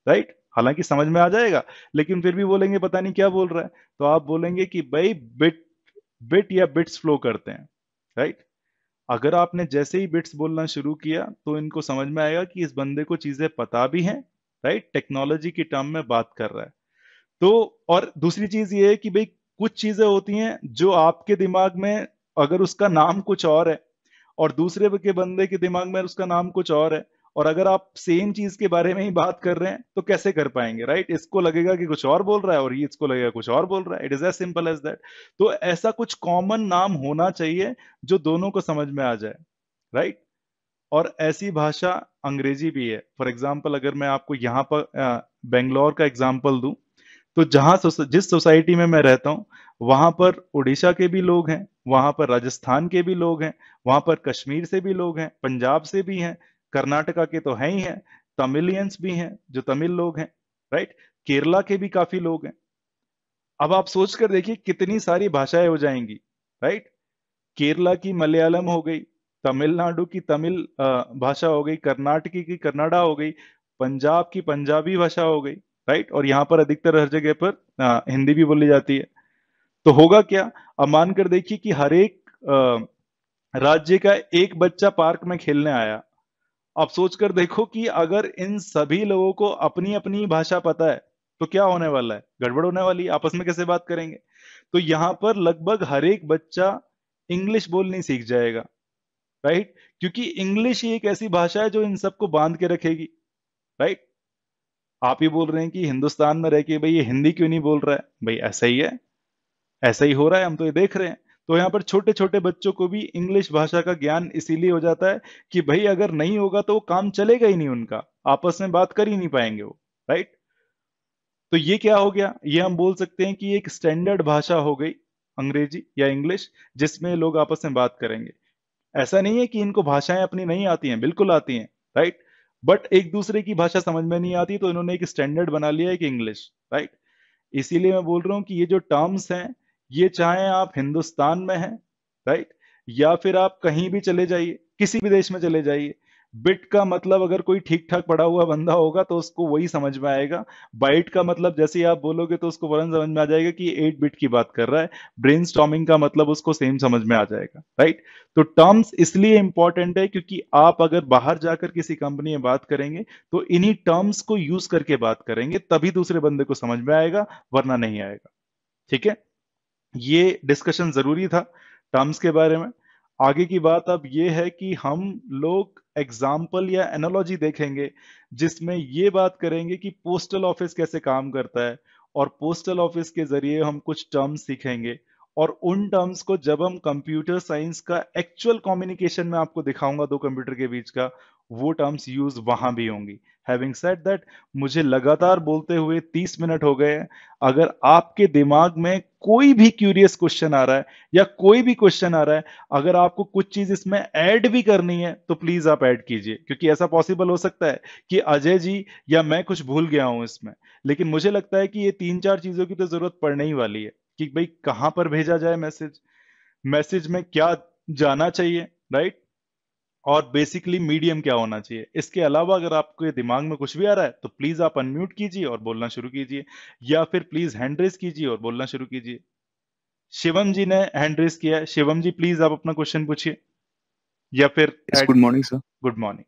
राइट हालाँकि समझ में आ जाएगा, लेकिन फिर भी बोलेंगे पता नहीं क्या बोल रहा है तो आप बोलेंगे कि भाई बिट बिट या बिट्स फ्लो करते हैं राइट अगर आपने जैसे ही बिट्स बोलना शुरू किया तो इनको समझ में आएगा कि इस बंदे को चीज़ें पता भी हैं राइट टेक्नोलॉजी की टर्म में बात कर रहा है। तो और दूसरी चीज़ ये है कि भाई कुछ चीज़ें होती हैं जो आपके दिमाग में अगर उसका नाम कुछ और है, और दूसरे के बंदे के दिमाग में उसका नाम कुछ और है, और अगर आप सेम चीज़ के बारे में ही बात कर रहे हैं तो कैसे कर पाएँगे राइट इसको लगेगा कि कुछ और बोल रहा है, और ये इसको लगेगा कुछ और बोल रहा है। It is as simple as that तो ऐसा कुछ कॉमन नाम होना चाहिए जो दोनों को समझ में आ जाए राइट और ऐसी भाषा अंग्रेज़ी भी है। फॉर एग्ज़ाम्पल अगर मैं आपको यहाँ पर बेंगलोर का एग्ज़ाम्पल दूँ तो जहाँ जिस सोसाइटी में मैं रहता हूँ, वहाँ पर उड़ीसा के भी लोग हैं, वहाँ पर राजस्थान के भी लोग हैं, वहाँ पर कश्मीर से भी लोग हैं, पंजाब से भी हैं, कर्नाटका के तो हैं ही हैं, तमिलियंस भी हैं, जो तमिल लोग हैं, राइट? केरला के भी काफ़ी लोग हैं। अब आप सोच कर देखिए कितनी सारी भाषाएँ हो जाएँगी, राइट? केरला की मलयालम हो गई, तमिलनाडु की तमिल भाषा हो गई, कर्नाटकी की कन्नाडा हो गई, पंजाब की पंजाबी भाषा हो गई राइट और यहाँ पर अधिकतर हर जगह पर आ, हिंदी भी बोली जाती है। तो होगा क्या? अब मानकर देखिए कि हर एक राज्य का एक बच्चा पार्क में खेलने आया। अब सोचकर देखो कि अगर इन सभी लोगों को अपनी अपनी भाषा पता है तो क्या होने वाला है? गड़बड़ होने वाली आपस में कैसे बात करेंगे? तो यहाँ पर लगभग हर एक बच्चा इंग्लिश बोलनी सीख जाएगा। राइट क्योंकि इंग्लिश ही एक ऐसी भाषा है जो इन सबको बाँध के रखेगी। राइट आप ही बोल रहे हैं कि हिंदुस्तान में रह के भाई ये हिंदी क्यों नहीं बोल रहा है? भाई ऐसा ही है। ऐसा ही हो रहा है, हम तो ये देख रहे हैं। तो यहाँ पर छोटे छोटे बच्चों को भी इंग्लिश भाषा का ज्ञान इसीलिए हो जाता है कि भाई अगर नहीं होगा तो वो काम चलेगा ही नहीं उनका। आपस में बात कर ही नहीं पाएँगे वो राइट तो ये क्या हो गया? ये हम बोल सकते हैं कि एक स्टैंडर्ड भाषा हो गई अंग्रेज़ी या इंग्लिश, जिसमें लोग आपस में बात करेंगे। ऐसा नहीं है कि इनको भाषाएँ अपनी नहीं आती हैं, बिल्कुल आती हैं राइट बट एक दूसरे की भाषा समझ में नहीं आती तो इन्होंने एक स्टैंडर्ड बना लिया एक इंग्लिश राइट इसीलिए मैं बोल रहा हूँ कि ये जो टर्म्स हैं, ये चाहे आप हिंदुस्तान में हैं राइट या फिर आप कहीं भी चले जाइए, किसी भी देश में चले जाइए बिट का मतलब अगर कोई ठीक ठाक पढ़ा हुआ बंदा होगा तो उसको वही समझ में आएगा। बाइट का मतलब जैसे आप बोलोगे तो उसको वरन समझ में आ जाएगा कि एट बिट की बात कर रहा है। ब्रेन का मतलब उसको सेम समझ में आ जाएगा, राइट? तो टर्म्स इसलिए इंपॉर्टेंट है क्योंकि आप अगर बाहर जाकर किसी कंपनी में बात करेंगे तो इन्हीं टर्म्स को यूज़ करके बात करेंगे, तभी दूसरे बंदे को समझ में आएगा, वरना नहीं आएगा। ठीक है? ये डिस्कशन ज़रूरी था टर्म्स के बारे में। आगे की बात अब ये है कि हम लोग एग्ज़ाम्पल या एनोलॉजी देखेंगे, जिसमें ये बात करेंगे कि पोस्टल ऑफ़िस कैसे काम करता है और पोस्टल ऑफ़िस के ज़रिए हम कुछ टर्म्स सीखेंगे और उन टर्म्स को जब हम कंप्यूटर साइंस का एक्चुअल कम्युनिकेशन में आपको दिखाऊँगा दो कंप्यूटर के बीच का वो टर्म्स यूज़ वहाँ भी होंगी। हैविंग सेड दैट मुझे लगातार बोलते हुए 30 मिनट हो गए अगर आपके दिमाग में कोई भी क्यूरियस क्वेश्चन आ रहा है या कोई भी क्वेश्चन आ रहा है, अगर आपको कुछ चीज़ इसमें ऐड भी करनी है तो प्लीज़ आप ऐड कीजिए। क्योंकि ऐसा पॉसिबल हो सकता है कि अजय जी या मैं कुछ भूल गया हूँ इसमें। लेकिन मुझे लगता है कि ये तीन चार चीज़ों की तो ज़रूरत पड़ने ही वाली है कि भाई कहाँ पर भेजा जाए मैसेज मैसेज में क्या जाना चाहिए राइट और बेसिकली मीडियम क्या होना चाहिए? इसके अलावा अगर आपके दिमाग में कुछ भी आ रहा है तो प्लीज़ आप अनम्यूट कीजिए और बोलना शुरू कीजिए। या फिर प्लीज़ हैंड रेस कीजिए और बोलना शुरू कीजिए। शिवम जी ने हैंड रेस किया है। शिवम जी प्लीज़ आप अपना क्वेश्चन पूछिए। या फिर good morning sir good morning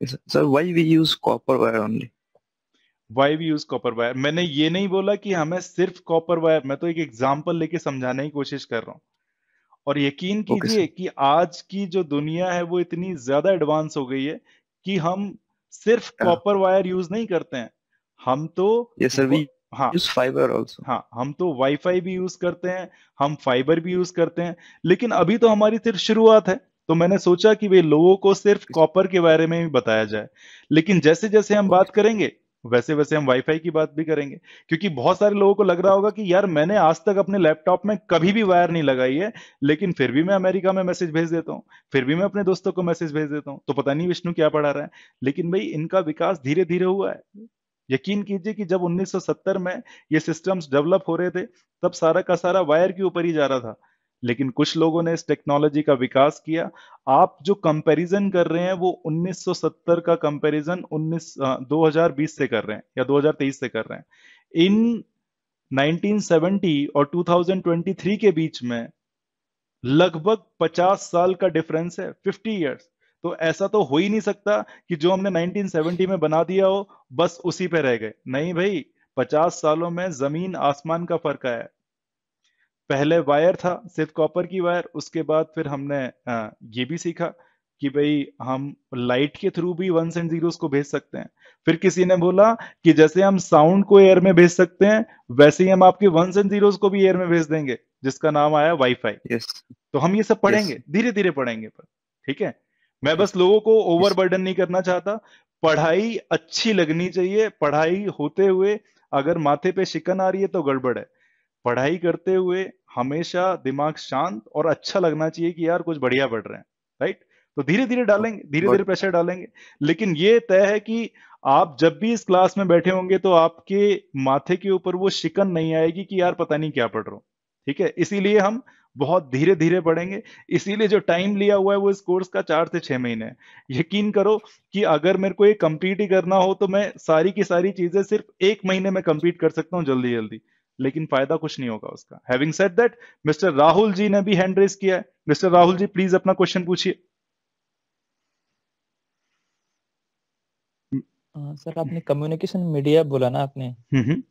sir why we use copper wire only why we use copper wire मैंने ये नहीं बोला कि हमें सिर्फ़ कॉपर वायर मैं तो एक एग्ज़ाम्पल लेके समझाने की कोशिश कर रहा हूँ। और यकीन कीजिए okay, कि आज की जो दुनिया है वो इतनी ज़्यादा एडवांस हो गई है कि हम सिर्फ़ कॉपर वायर यूज़ नहीं करते हैं। हम तो yes, sir, we हाँ। फाइबर ऑल्सो हाँ हम तो वाईफाई भी यूज़ करते हैं हम फाइबर भी यूज़ करते हैं लेकिन अभी तो हमारी सिर्फ़ शुरुआत है। तो मैंने सोचा कि वे लोगों को सिर्फ़ कॉपर के बारे में भी बताया जाए। लेकिन जैसे जैसे हम बात करेंगे वैसे वैसे हम वाईफाई की बात भी करेंगे। क्योंकि बहुत सारे लोगों को लग रहा होगा कि यार मैंने आज तक अपने लैपटॉप में कभी भी वायर नहीं लगाई है, लेकिन फिर भी मैं अमेरिका में मैसेज भेज देता हूँ, फिर भी मैं अपने दोस्तों को मैसेज भेज देता हूँ। तो पता नहीं विष्णु क्या पढ़ा रहा है। लेकिन भाई इनका विकास धीरे धीरे हुआ है। यकीन कीजिए कि जब 1970 में ये सिस्टम्स डेवलप हो रहे थे, तब सारा का सारा वायर के ऊपर ही जा रहा था। लेकिन कुछ लोगों ने इस टेक्नोलॉजी का विकास किया। आप जो कंपैरिजन कर रहे हैं, वो 1970 का कंपैरिजन 19 2020 से कर रहे हैं या 2023 से कर रहे हैं। इन 1970 और 2023 के बीच में लगभग 50 साल का डिफरेंस है 50 इयर्स तो ऐसा तो हो ही नहीं सकता कि जो हमने 1970 में बना दिया हो, बस उसी पे रह गए। नहीं भाई 50 सालों में ज़मीन आसमान का फ़र्क आया। पहले वायर था सिर्फ़ कॉपर की वायर उसके बाद फिर हमने ये भी सीखा कि भाई हम लाइट के थ्रू भी वंस एंड जीरोस को भेज सकते हैं। फिर किसी ने बोला कि जैसे हम साउंड को एयर में भेज सकते हैं वैसे ही हम आपके वंस एंड जीरोस को भी एयर में भेज देंगे जिसका नाम आया वाईफाई yes. तो हम ये सब पढ़ेंगे धीरे धीरे पढ़ेंगे पर ठीक है? मैं बस लोगों को ओवर बर्डन नहीं करना चाहता। पढ़ाई अच्छी लगनी चाहिए पढ़ाई होते हुए अगर माथे पे शिकन आ रही है तो गड़बड़ है। पढ़ाई करते हुए हमेशा दिमाग शांत और अच्छा लगना चाहिए कि यार कुछ बढ़िया पढ़ रहे हैं राइट तो धीरे धीरे डालेंगे धीरे धीरे प्रेशर डालेंगे। लेकिन ये तय है कि आप जब भी इस क्लास में बैठे होंगे तो आपके माथे के ऊपर वो शिकन नहीं आएगी कि यार पता नहीं क्या पढ़ रहा हूँ ठीक है? इसीलिए हम बहुत धीरे धीरे पढ़ेंगे। इसीलिए जो टाइम लिया हुआ है वो इस कोर्स का चार से छह महीने है। यकीन करो कि अगर मेरे को ये कंप्लीट ही करना हो तो मैं सारी की सारी चीज़ें सिर्फ़ एक महीने में कंप्लीट कर सकता हूँ जल्दी जल्दी लेकिन फ़ायदा कुछ नहीं होगा उसका। Having said that mister Rahul ji ने भी हैंड रेस किया है। मिस्टर राहुल जी प्लीज़ अपना क्वेश्चन पूछिए। सर आपने कम्युनिकेशन मीडिया बोला ना आपने। हम्म, हम्म।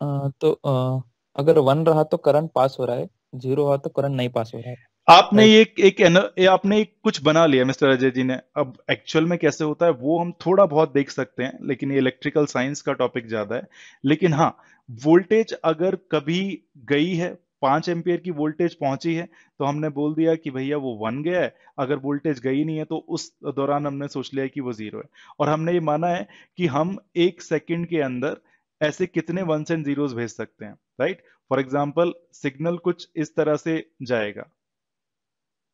आ, तो आ, अगर वन रहा तो करंट पास हो रहा है ज़ीरो रहा तो करंट नहीं पास हो रहा है। आपने ये एक, एक ये आपने एक कुछ बना लिया मिस्टर अजय जी ने। अब एक्चुअल में कैसे होता है वो हम थोड़ा बहुत देख सकते हैं लेकिन ये इलेक्ट्रिकल साइंस का टॉपिक ज़्यादा है। लेकिन हाँ वोल्टेज अगर कभी गई है पाँच एम्पियर की वोल्टेज पहुँची है तो हमने बोल दिया कि भैया वो वन गया है अगर वोल्टेज गई नहीं है तो उस दौरान हमने सोच लिया कि वो ज़ीरो है। और हमने ये माना है कि हम एक सेकंड के अंदर ऐसे कितने वन एंड जीरोस भेज सकते हैं राइट फॉर एग्ज़ाम्पल सिग्नल कुछ इस तरह से जाएगा।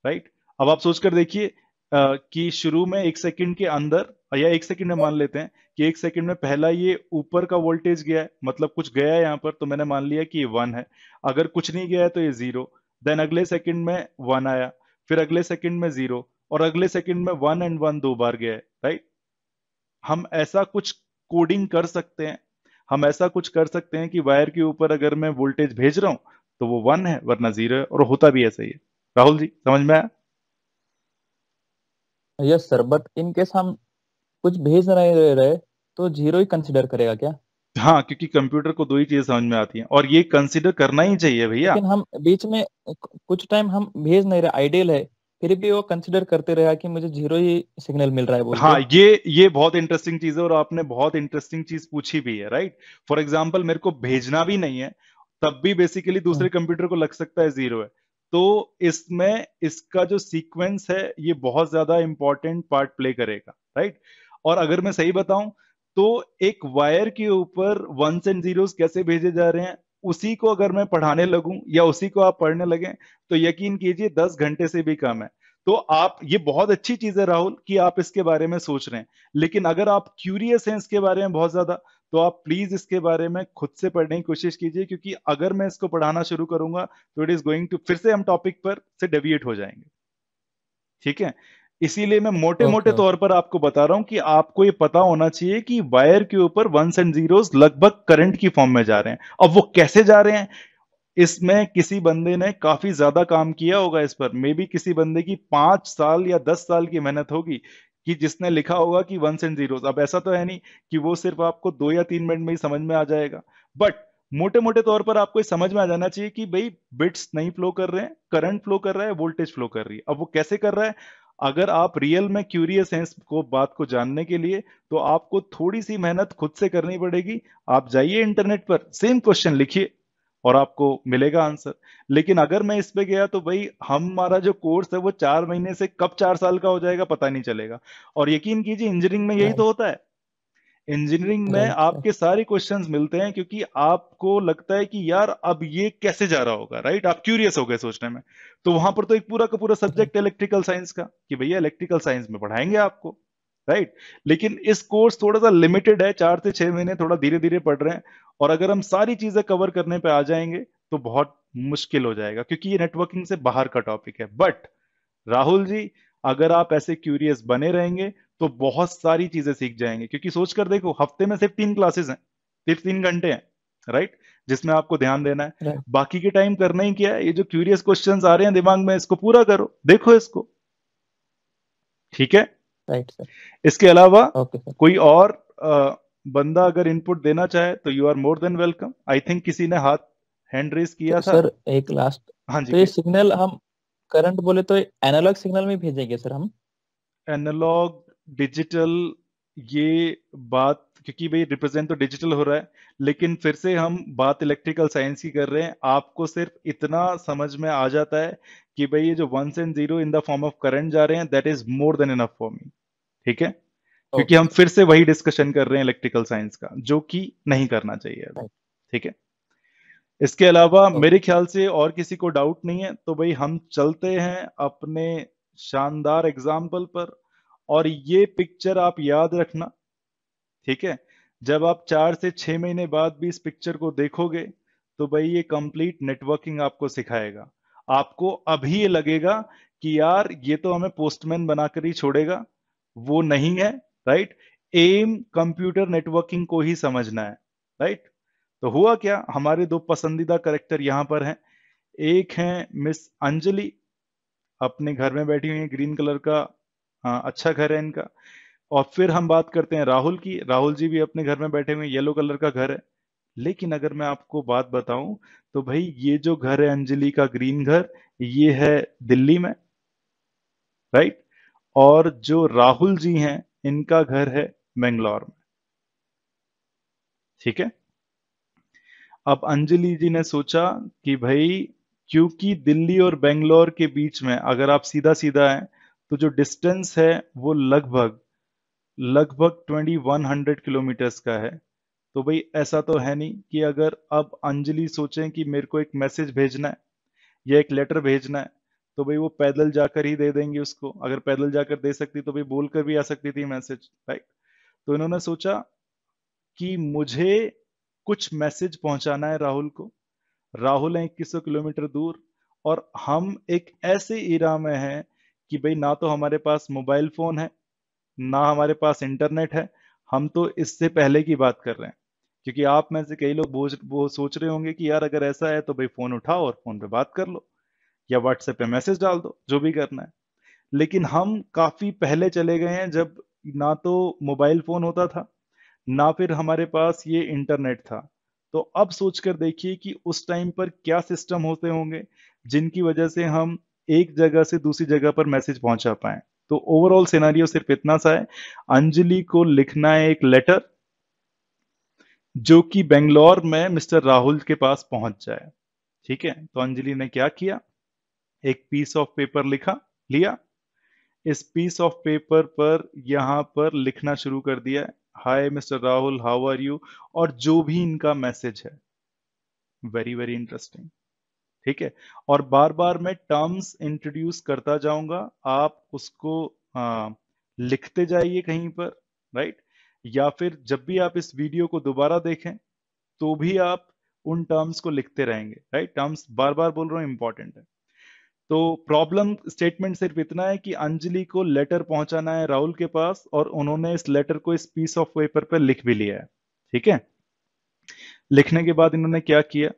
राइट? अब आप सोचकर देखिए कि शुरू में एक सेकंड के अंदर, या एक सेकंड में मान लेते हैं कि एक सेकंड में पहला ये ऊपर का वोल्टेज गया है मतलब कुछ गया है यहाँ पर तो मैंने मान लिया कि ये वन है। अगर कुछ नहीं गया है तो ये ज़ीरो। देन अगले सेकंड में वन आया, फिर अगले सेकंड में ज़ीरो, और अगले सेकंड में वन एंड वन दो बार गया है, राइट? हम ऐसा कुछ कोडिंग कर सकते हैं। हम ऐसा कुछ कर सकते हैं कि वायर के ऊपर अगर मैं वोल्टेज भेज रहा हूँ तो वो वन है, वरना ज़ीरो है, और होता भी ऐसा ही है। राहुल जी समझ में आया? Yes sir but in case हम कुछ भेज रहे रहे तो ज़ीरो ही कंसिडर करेगा क्या? हाँ क्योंकि कंप्यूटर को दो ही चीज़ें समझ में आती हैं और ये कंसिडर करना ही चाहिए भैया। लेकिन हम बीच में कुछ टाइम हम भेज नहीं रहे आइडियल है फिर भी वो कंसिडर करते रहा कि मुझे ज़ीरो ही सिग्नल मिल रहा है बोल हाँ ये ये बहुत इंटरेस्टिंग चीज़ है और आपने बहुत इंटरेस्टिंग चीज़ पूछी भी है राइट फॉर एग्ज़ाम्पल मेरे को भेजना भी नहीं है तब भी बेसिकली दूसरे कंप्यूटर हाँ। को लग सकता है ज़ीरो है। तो इसमें इसका जो सीक्वेंस है, ये बहुत ज़्यादा इंपॉर्टेंट पार्ट प्ले करेगा राइट और अगर मैं सही बताऊँ तो एक वायर के ऊपर वंस एंड जीरोस कैसे भेजे जा रहे हैं, उसी को अगर मैं पढ़ाने लगूं या उसी को आप पढ़ने लगे तो यकीन कीजिए दस घंटे से भी कम है। तो आप, ये बहुत अच्छी चीज़ है राहुल कि आप इसके बारे में सोच रहे हैं, लेकिन अगर आप क्यूरियस हैं इसके बारे में बहुत ज़्यादा तो आप प्लीज़ इसके बारे में खुद से पढ़ने की कोशिश कीजिए क्योंकि अगर मैं इसको पढ़ाना शुरू करूँगा तो इट इज़ गोइंग टू फिर से हम टॉपिक पर से डेविएट हो जाएँगे। ठीक है? इसीलिए मैं मोटे मोटे okay. तौर पर आपको बता रहा हूँ कि आपको ये पता होना चाहिए कि वायर के ऊपर वंस एंड जीरोस लगभग करंट की फॉर्म में जा रहे हैं। अब वो कैसे जा रहे हैं? इसमें किसी बंदे ने काफ़ी ज़्यादा काम किया होगा इस पर। मे बी किसी बंदे की पाँच साल या दस साल की मेहनत होगी। कि जिसने लिखा होगा कि वंस एंड जीरोस अब ऐसा तो है नहीं कि वो सिर्फ़ आपको दो या तीन मिनट में ही समझ में आ जाएगा। बट मोटे मोटे तौर पर आपको समझ में आ जाना चाहिए कि भाई बिट्स नहीं फ्लो कर रहे हैं करंट फ्लो कर रहा है वोल्टेज फ्लो कर रही है। अब वो कैसे कर रहा है? अगर आप रियल में क्यूरियस हैं इसको बात को जानने के लिए तो आपको थोड़ी सी मेहनत खुद से करनी पड़ेगी। आप जाइए इंटरनेट पर सेम क्वेश्चन लिखिए। और आपको मिलेगा आंसर। लेकिन अगर मैं इस पे गया तो भाई हमारा जो कोर्स है वो चार महीने से कब चार साल का हो जाएगा पता नहीं चलेगा। और यकीन कीजिए इंजीनियरिंग में यही तो होता है। इंजीनियरिंग में आपके सारे क्वेश्चंस मिलते हैं क्योंकि आपको लगता है कि यार अब ये कैसे जा रहा होगा राइट आप क्यूरियस हो गए सोचने में। तो वहाँ पर तो एक पूरा का पूरा सब्जेक्ट इलेक्ट्रिकल साइंस का कि भैया इलेक्ट्रिकल साइंस में पढ़ाएँगे आपको राइट लेकिन इस कोर्स थोड़ा सा लिमिटेड है चार से छह महीने थोड़ा धीरे धीरे पढ़ रहे हैं। और अगर हम सारी चीज़ें कवर करने पे आ जाएँगे तो बहुत मुश्किल हो जाएगा क्योंकि ये नेटवर्किंग से बाहर का टॉपिक है। बट राहुल जी अगर आप ऐसे क्यूरियस बने रहेंगे तो बहुत सारी चीज़ें सीख जाएँगे क्योंकि सोच कर देखो हफ़्ते में सिर्फ़ तीन क्लासेस हैं सिर्फ़ तीन घंटे हैं राइट जिसमें आपको ध्यान देना है। बाकी के टाइम करना ही क्या है? ये जो क्यूरियस क्वेश्चंस आ रहे हैं दिमाग में इसको पूरा करो देखो इसको। ठीक है? राइट सर इसके अलावा कोई और आ, बंदा अगर इनपुट देना चाहे तो you are more than welcome I think किसी ने हाथ हैंड रेस किया तो था। सर एक लास्ट हाँ जी। तो ये सिग्नल हम करंट बोले तो एनालॉग सिग्नल में भेजेंगे सर हम। एनालॉग डिजिटल ये बात क्योंकि भाई रिप्रेजेंट तो डिजिटल हो रहा है लेकिन फिर से हम बात इलेक्ट्रिकल साइंस की कर रहे हैं। आपको सिर्फ़ इतना समझ में आ जाता है कि भाई ये जो ones and zero in the form of current जा रहे हैं that is more than enough for me ठीक है? क्योंकि हम फिर से वही डिस्कशन कर रहे हैं इलेक्ट्रिकल साइंस का जो कि नहीं करना चाहिए अभी ठीक है? इसके अलावा मेरे ख्याल से और किसी को डाउट नहीं है तो भाई हम चलते हैं अपने शानदार एग्ज़ाम्पल पर और ये पिक्चर आप याद रखना। ठीक है? जब आप चार से छह महीने बाद भी इस पिक्चर को देखोगे तो भाई ये कंप्लीट नेटवर्किंग आपको सिखाएगा। आपको अभी ये लगेगा कि यार ये तो हमें पोस्टमैन बनाकर ही छोड़ेगा वो नहीं है राइट? एम कंप्यूटर नेटवर्किंग को ही समझना है, राइट? तो हुआ क्या? हमारे दो पसंदीदा करेक्टर यहाँ पर हैं। एक है मिस अंजलि, अपने घर में बैठी हुई है, ग्रीन कलर का हाँ अच्छा घर है इनका। और फिर हम बात करते हैं राहुल की। राहुल जी भी अपने घर में बैठे हुए येलो कलर का घर है। लेकिन अगर मैं आपको बात बताऊँ तो भाई ये जो घर है अंजलि का ग्रीन घर, ये है दिल्ली में, राइट? और जो राहुल जी हैं इनका घर है बेंगलोर में। ठीक है? अब अंजलि जी ने सोचा कि भाई, क्योंकि दिल्ली और बेंगलोर के बीच में अगर आप सीधा सीधा हैं तो जो डिस्टेंस है वो लगभग लगभग ट्वेंटी वन हंड्रेड किलोमीटर्स का है। तो भाई, ऐसा तो है नहीं कि अगर अब अंजलि सोचें कि मेरे को एक मैसेज भेजना है, या एक लेटर भेजना है तो भाई वो पैदल जाकर ही दे देंगे उसको। अगर पैदल जाकर दे सकती तो भाई बोलकर भी आ सकती थी मैसेज राइट तो इन्होंने सोचा कि मुझे कुछ मैसेज पहुंचाना है राहुल को। राहुल है इक्कीस किलोमीटर दूर और हम एक ऐसे इरा में हैं कि भाई ना तो हमारे पास मोबाइल फ़ोन है, ना हमारे पास इंटरनेट है, हम तो इससे पहले की बात कर रहे हैं। क्योंकि आप में से कई लोग वो सोच रहे होंगे कि यार अगर ऐसा है तो भाई फ़ोन उठाओ और फ़ोन पे बात कर लो। या व्हाट्सएप पे मैसेज डाल दो, जो भी करना है। लेकिन हम काफ़ी पहले चले गए हैं जब ना तो मोबाइल फ़ोन होता था, ना फिर हमारे पास ये इंटरनेट था। तो अब सोचकर देखिए कि उस टाइम पर क्या सिस्टम होते होंगे, जिनकी वजह से हम एक जगह से दूसरी जगह पर मैसेज पहुँचा पाए। तो ओवरऑल सिनारियो सिर्फ़ इतना सा है। अंजलि को लिखना है एक लेटर जो कि बेंगलोर में मिस्टर राहुल के पास पहुँच जाए। ठीक है? तो अंजलि ने क्या किया? एक पीस ऑफ़ पेपर लिखा लिया। इस पीस ऑफ़ पेपर पर यहाँ पर लिखना शुरू कर दिया hi mister Rahul how are you और जो भी इनका मैसेज है। वेरी वेरी इंटरेस्टिंग ठीक है? और बार बार मैं टर्म्स इंट्रोड्यूस करता जाऊँगा। आप उसको आ, लिखते जाइए कहीं पर राइट या फिर जब भी आप इस वीडियो को दोबारा देखें तो भी आप उन टर्म्स को लिखते रहेंगे राइट टर्म्स बार बार बोल रहा हूँ इंपॉर्टेंट है। तो प्रॉब्लम स्टेटमेंट सिर्फ़ इतना है कि अंजलि को लेटर पहुंचाना है राहुल के पास और उन्होंने इस लेटर को इस पीस ऑफ़ पेपर पर लिख भी लिया है, ठीक है? लिखने के बाद इन्होंने क्या किया?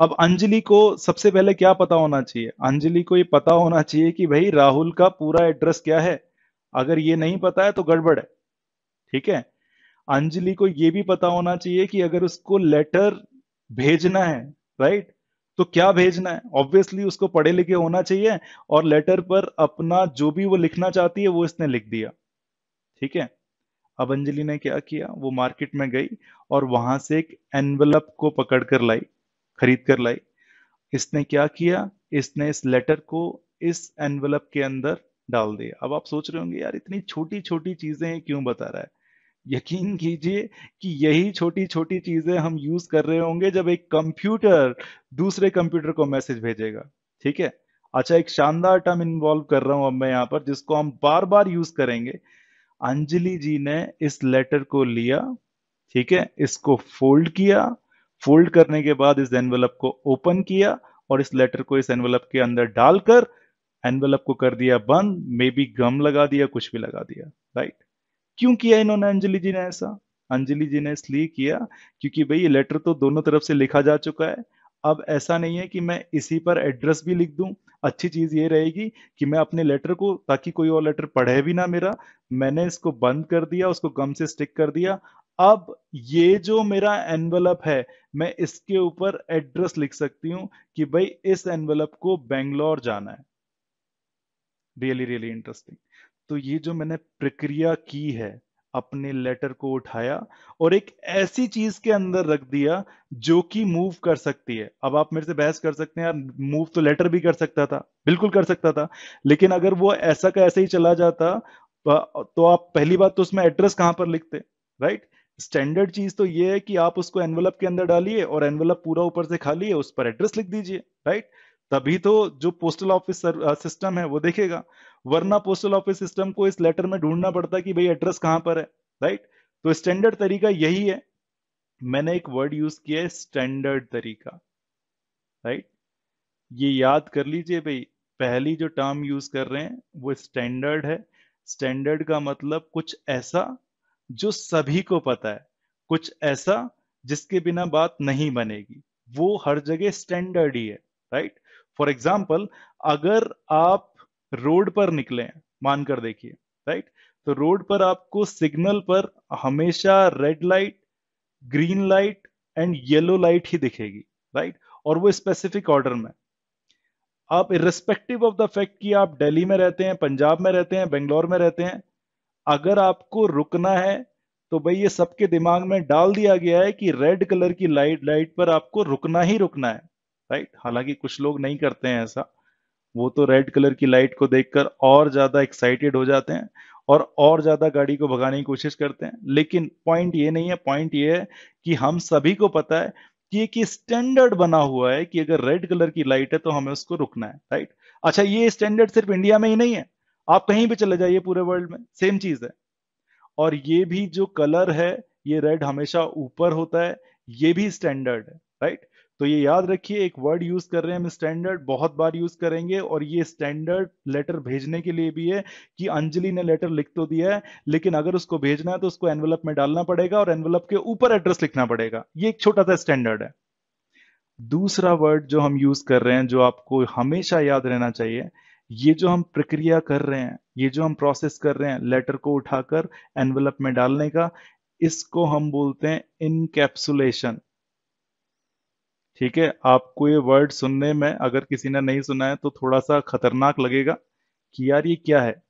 अब अंजलि को सबसे पहले क्या पता होना चाहिए? अंजलि को ये पता होना चाहिए कि भाई राहुल का पूरा एड्रेस क्या है? अगर ये नहीं पता है तो गड़बड़ है, ठीक है? अंजलि को ये भी पता होना चाहिए कि अगर उसको लेटर भेजना है राइट तो क्या भेजना है? ऑब्वियसली उसको पढ़े लिखे होना चाहिए और लेटर पर अपना जो भी वो लिखना चाहती है, वो इसने लिख दिया। ठीक है? अब अंजलि ने क्या किया? वो मार्केट में गई और वहाँ से एक एनवलप को पकड़ कर लाई खरीद कर लाई। इसने क्या किया? इसने इस लेटर को इस एनवलप के अंदर डाल दिया। अब आप सोच रहे होंगे, यार इतनी छोटी छोटी चीज़ें क्यों बता रहा है? यकीन कीजिए कि यही छोटी छोटी चीज़ें हम यूज़ कर रहे होंगे जब एक कंप्यूटर दूसरे कंप्यूटर को मैसेज भेजेगा। ठीक है? अच्छा एक शानदार टर्म इन्वॉल्व कर रहा हूँ अब मैं यहाँ पर, जिसको हम बार बार यूज़ करेंगे। अंजलि जी ने इस लेटर को लिया, ठीक है? इसको फोल्ड किया फोल्ड करने के बाद इस एनवेलप को ओपन किया और इस लेटर को इस एनवेलप के अंदर डालकर एनवेलप को कर दिया बंद मे बी गम लगा दिया, कुछ भी लगा दिया राइट क्यों किया इन्होंने अंजलि जी ने ऐसा? अंजलि जी ने इसलिए किया क्योंकि भाई, ये लेटर तो दोनों तरफ़ से लिखा जा चुका है। अब ऐसा नहीं है कि मैं इसी पर एड्रेस भी लिख दूँ। अच्छी चीज़ ये रहेगी कि मैं अपने लेटर को, ताकि कोई और लेटर पढ़े भी ना मेरा। मैंने इसको बंद कर दिया, उसको गम से स्टिक कर दिया। अब ये जो मेरा एनवलप है, मैं इसके ऊपर एड्रेस लिख सकती हूँ कि भाई, इस एनवलप को बेंगलोर जाना है। रियली रियली इंटरेस्टिंग तो ये जो मैंने प्रक्रिया की है, अपने लेटर को उठाया और एक ऐसी चीज़ के अंदर रख दिया जो कि मूव कर सकती है। अब आप मेरे से बहस कर सकते हैं, यार मूव तो लेटर भी कर सकता था, बिल्कुल कर सकता था, लेकिन अगर वो ऐसा का ऐसे ही चला जाता तो आप पहली बात तो उसमें एड्रेस कहाँ पर लिखते राइट स्टैंडर्ड चीज़ तो ये है कि आप उसको एनवलप के अंदर डालिए और एनवलप पूरा ऊपर से खाली है उस पर एड्रेस लिख दीजिए राइट तभी तो जो पोस्टल ऑफ़िस सिस्टम है, वो देखेगा। वरना पोस्टल ऑफ़िस सिस्टम को इस लेटर में ढूंढना पड़ता कि भाई एड्रेस कहाँ पर है राइट तो स्टैंडर्ड तरीका यही है। मैंने एक वर्ड यूज़ किया है स्टैंडर्ड तरीका राइट ये याद कर लीजिए भाई, पहली जो टर्म यूज़ कर रहे हैं, वो स्टैंडर्ड है। स्टैंडर्ड का मतलब कुछ ऐसा जो सभी को पता है, कुछ ऐसा जिसके बिना बात नहीं बनेगी। वो हर जगह स्टैंडर्ड ही है राइट फॉर एग्ज़ाम्पल अगर आप रोड पर निकले, मानकर देखिए राइट तो रोड पर आपको सिग्नल पर हमेशा red light green light and yellow light ही दिखेगी राइट और वो स्पेसिफिक ऑर्डर में। आप इरेस्पेक्टिव ऑफ़ द फैक्ट कि आप दिल्ली में रहते हैं पंजाब में रहते हैं बेंगलोर में रहते हैं, अगर आपको रुकना है तो भाई ये सबके दिमाग में डाल दिया गया है कि रेड कलर की लाइट लाइट पर आपको रुकना ही रुकना है। राइट? हालाँकि कुछ लोग नहीं करते हैं ऐसा। वो तो रेड कलर की लाइट को देखकर और ज़्यादा एक्साइटेड हो जाते हैं और और ज़्यादा गाड़ी को भगाने की कोशिश करते हैं। लेकिन पॉइंट ये नहीं है पॉइंट ये है कि हम सभी को पता है कि एक स्टैंडर्ड बना हुआ है कि अगर रेड कलर की लाइट है तो हमें उसको रुकना है, राइट? अच्छा ये स्टैंडर्ड सिर्फ़ इंडिया में ही नहीं है। आप कहीं भी चले जाइए पूरे वर्ल्ड में सेम चीज़ है। और ये भी जो कलर है, ये रेड हमेशा ऊपर होता है, ये भी स्टैंडर्ड है, राइट? तो ये याद रखिए, एक वर्ड यूज़ कर रहे हैं हम स्टैंडर्ड बहुत बार यूज़ करेंगे और ये स्टैंडर्ड लेटर भेजने के लिए भी है कि अंजलि ने लेटर लिख तो दिया है, लेकिन अगर उसको भेजना है तो उसको एनवलप में डालना पड़ेगा और एनवलप के ऊपर एड्रेस लिखना पड़ेगा। ये एक छोटा सा स्टैंडर्ड है। दूसरा वर्ड जो हम यूज़ कर रहे हैं, जो आपको हमेशा याद रहना चाहिए, ये जो हम प्रक्रिया कर रहे हैं, ये जो हम प्रोसेस कर रहे हैं लेटर को उठाकर एनवलप में डालने का, इसको हम बोलते हैं इनकैप्सुलेशन ठीक है? आपको ये वर्ड सुनने में अगर किसी ने नहीं सुना है तो थोड़ा सा खतरनाक लगेगा कि यार ये क्या है?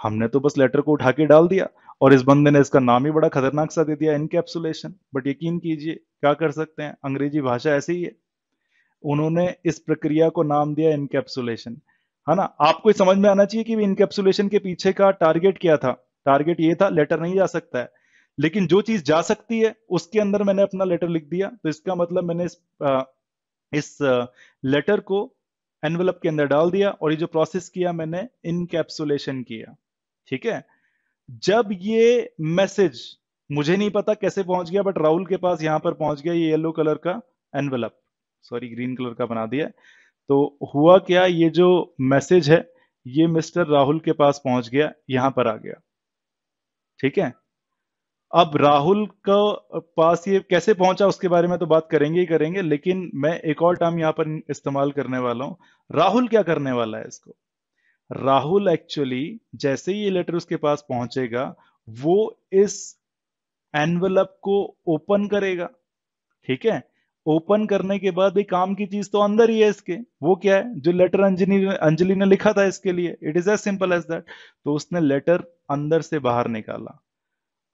हमने तो बस लेटर को उठा के डाल दिया और इस बंदे ने इसका नाम ही बड़ा खतरनाक सा दे दिया इनकेप्सुलेशन बट यकीन कीजिए, क्या कर सकते हैं? अंग्रेज़ी भाषा ऐसी ही है। उन्होंने इस प्रक्रिया को नाम दिया इनकेप्सुलेशन है ना? आपको समझ में आना चाहिए कि इनकेप्सुलेशन के पीछे का टारगेट क्या था? टारगेट ये था लेटर नहीं जा सकता है। लेकिन जो चीज़ जा सकती है उसके अंदर मैंने अपना लेटर लिख दिया। तो इसका मतलब मैंने इस, आ, इस लेटर को एनवलप के अंदर डाल दिया और ये जो प्रोसेस किया मैंने इनकैप्सुलेशन किया। ठीक है? जब ये मैसेज मुझे नहीं पता कैसे पहुँच गया बट राहुल के पास यहाँ पर पहुँच गया ये येलो कलर का एनवलप सॉरी ग्रीन कलर का बना दिया। तो हुआ क्या ये जो मैसेज है ये मिस्टर राहुल के पास पहुँच गया यहाँ पर आ गया। ठीक है? अब राहुल का पास ये कैसे पहुँचा उसके बारे में तो बात करेंगे ही करेंगे, लेकिन मैं एक और टर्म यहाँ पर इस्तेमाल करने वाला हूँ। राहुल क्या करने वाला है इसको? राहुल एक्चुअली जैसे ही ये लेटर उसके पास पहुंचेगा, वो इस एनवलप को ओपन करेगा। ठीक है? ओपन करने के बाद भी काम की चीज़ तो अंदर ही है इसके। वो क्या है? जो लेटर अंजलि अंजलि ने लिखा था इसके लिए। It is as simple as that तो उसने लेटर अंदर से बाहर निकाला।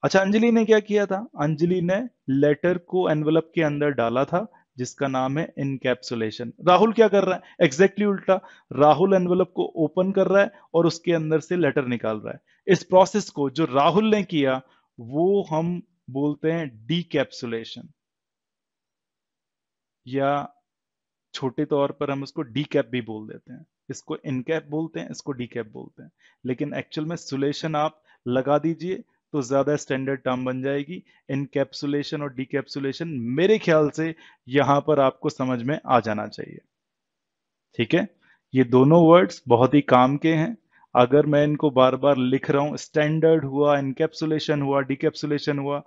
अच्छा अंजलि ने क्या किया था? अंजलि ने लेटर को एनवलप के अंदर डाला था, जिसका नाम है इनकैप्सुलेशन राहुल क्या कर रहा है? एग्जैक्टली exactly उल्टा, राहुल एनवलप को ओपन कर रहा है और उसके अंदर से लेटर निकाल रहा है। इस प्रोसेस को जो राहुल ने किया, वो हम बोलते हैं डीकैप्सुलेशन या छोटे तौर पर हम उसको डी कैप भी बोल देते हैं। इसको इनकैप बोलते हैं, इसको डी कैप बोलते हैं। लेकिन एक्चुअल में सुलेशन आप लगा दीजिए तो ज़्यादा स्टैंडर्ड टर्म बन जाएगी। इनकेप्सुलेशन और डिकेप्सुलेशन मेरे ख्याल से यहाँ पर आपको समझ में आ जाना चाहिए। ठीक है? ये दोनों वर्ड्स बहुत ही काम के हैं। अगर मैं इनको बार बार लिख रहा हूँ स्टैंडर्ड हुआ इनकेप्सुलेशन हुआ डिकेप्सुलेशन हुआ,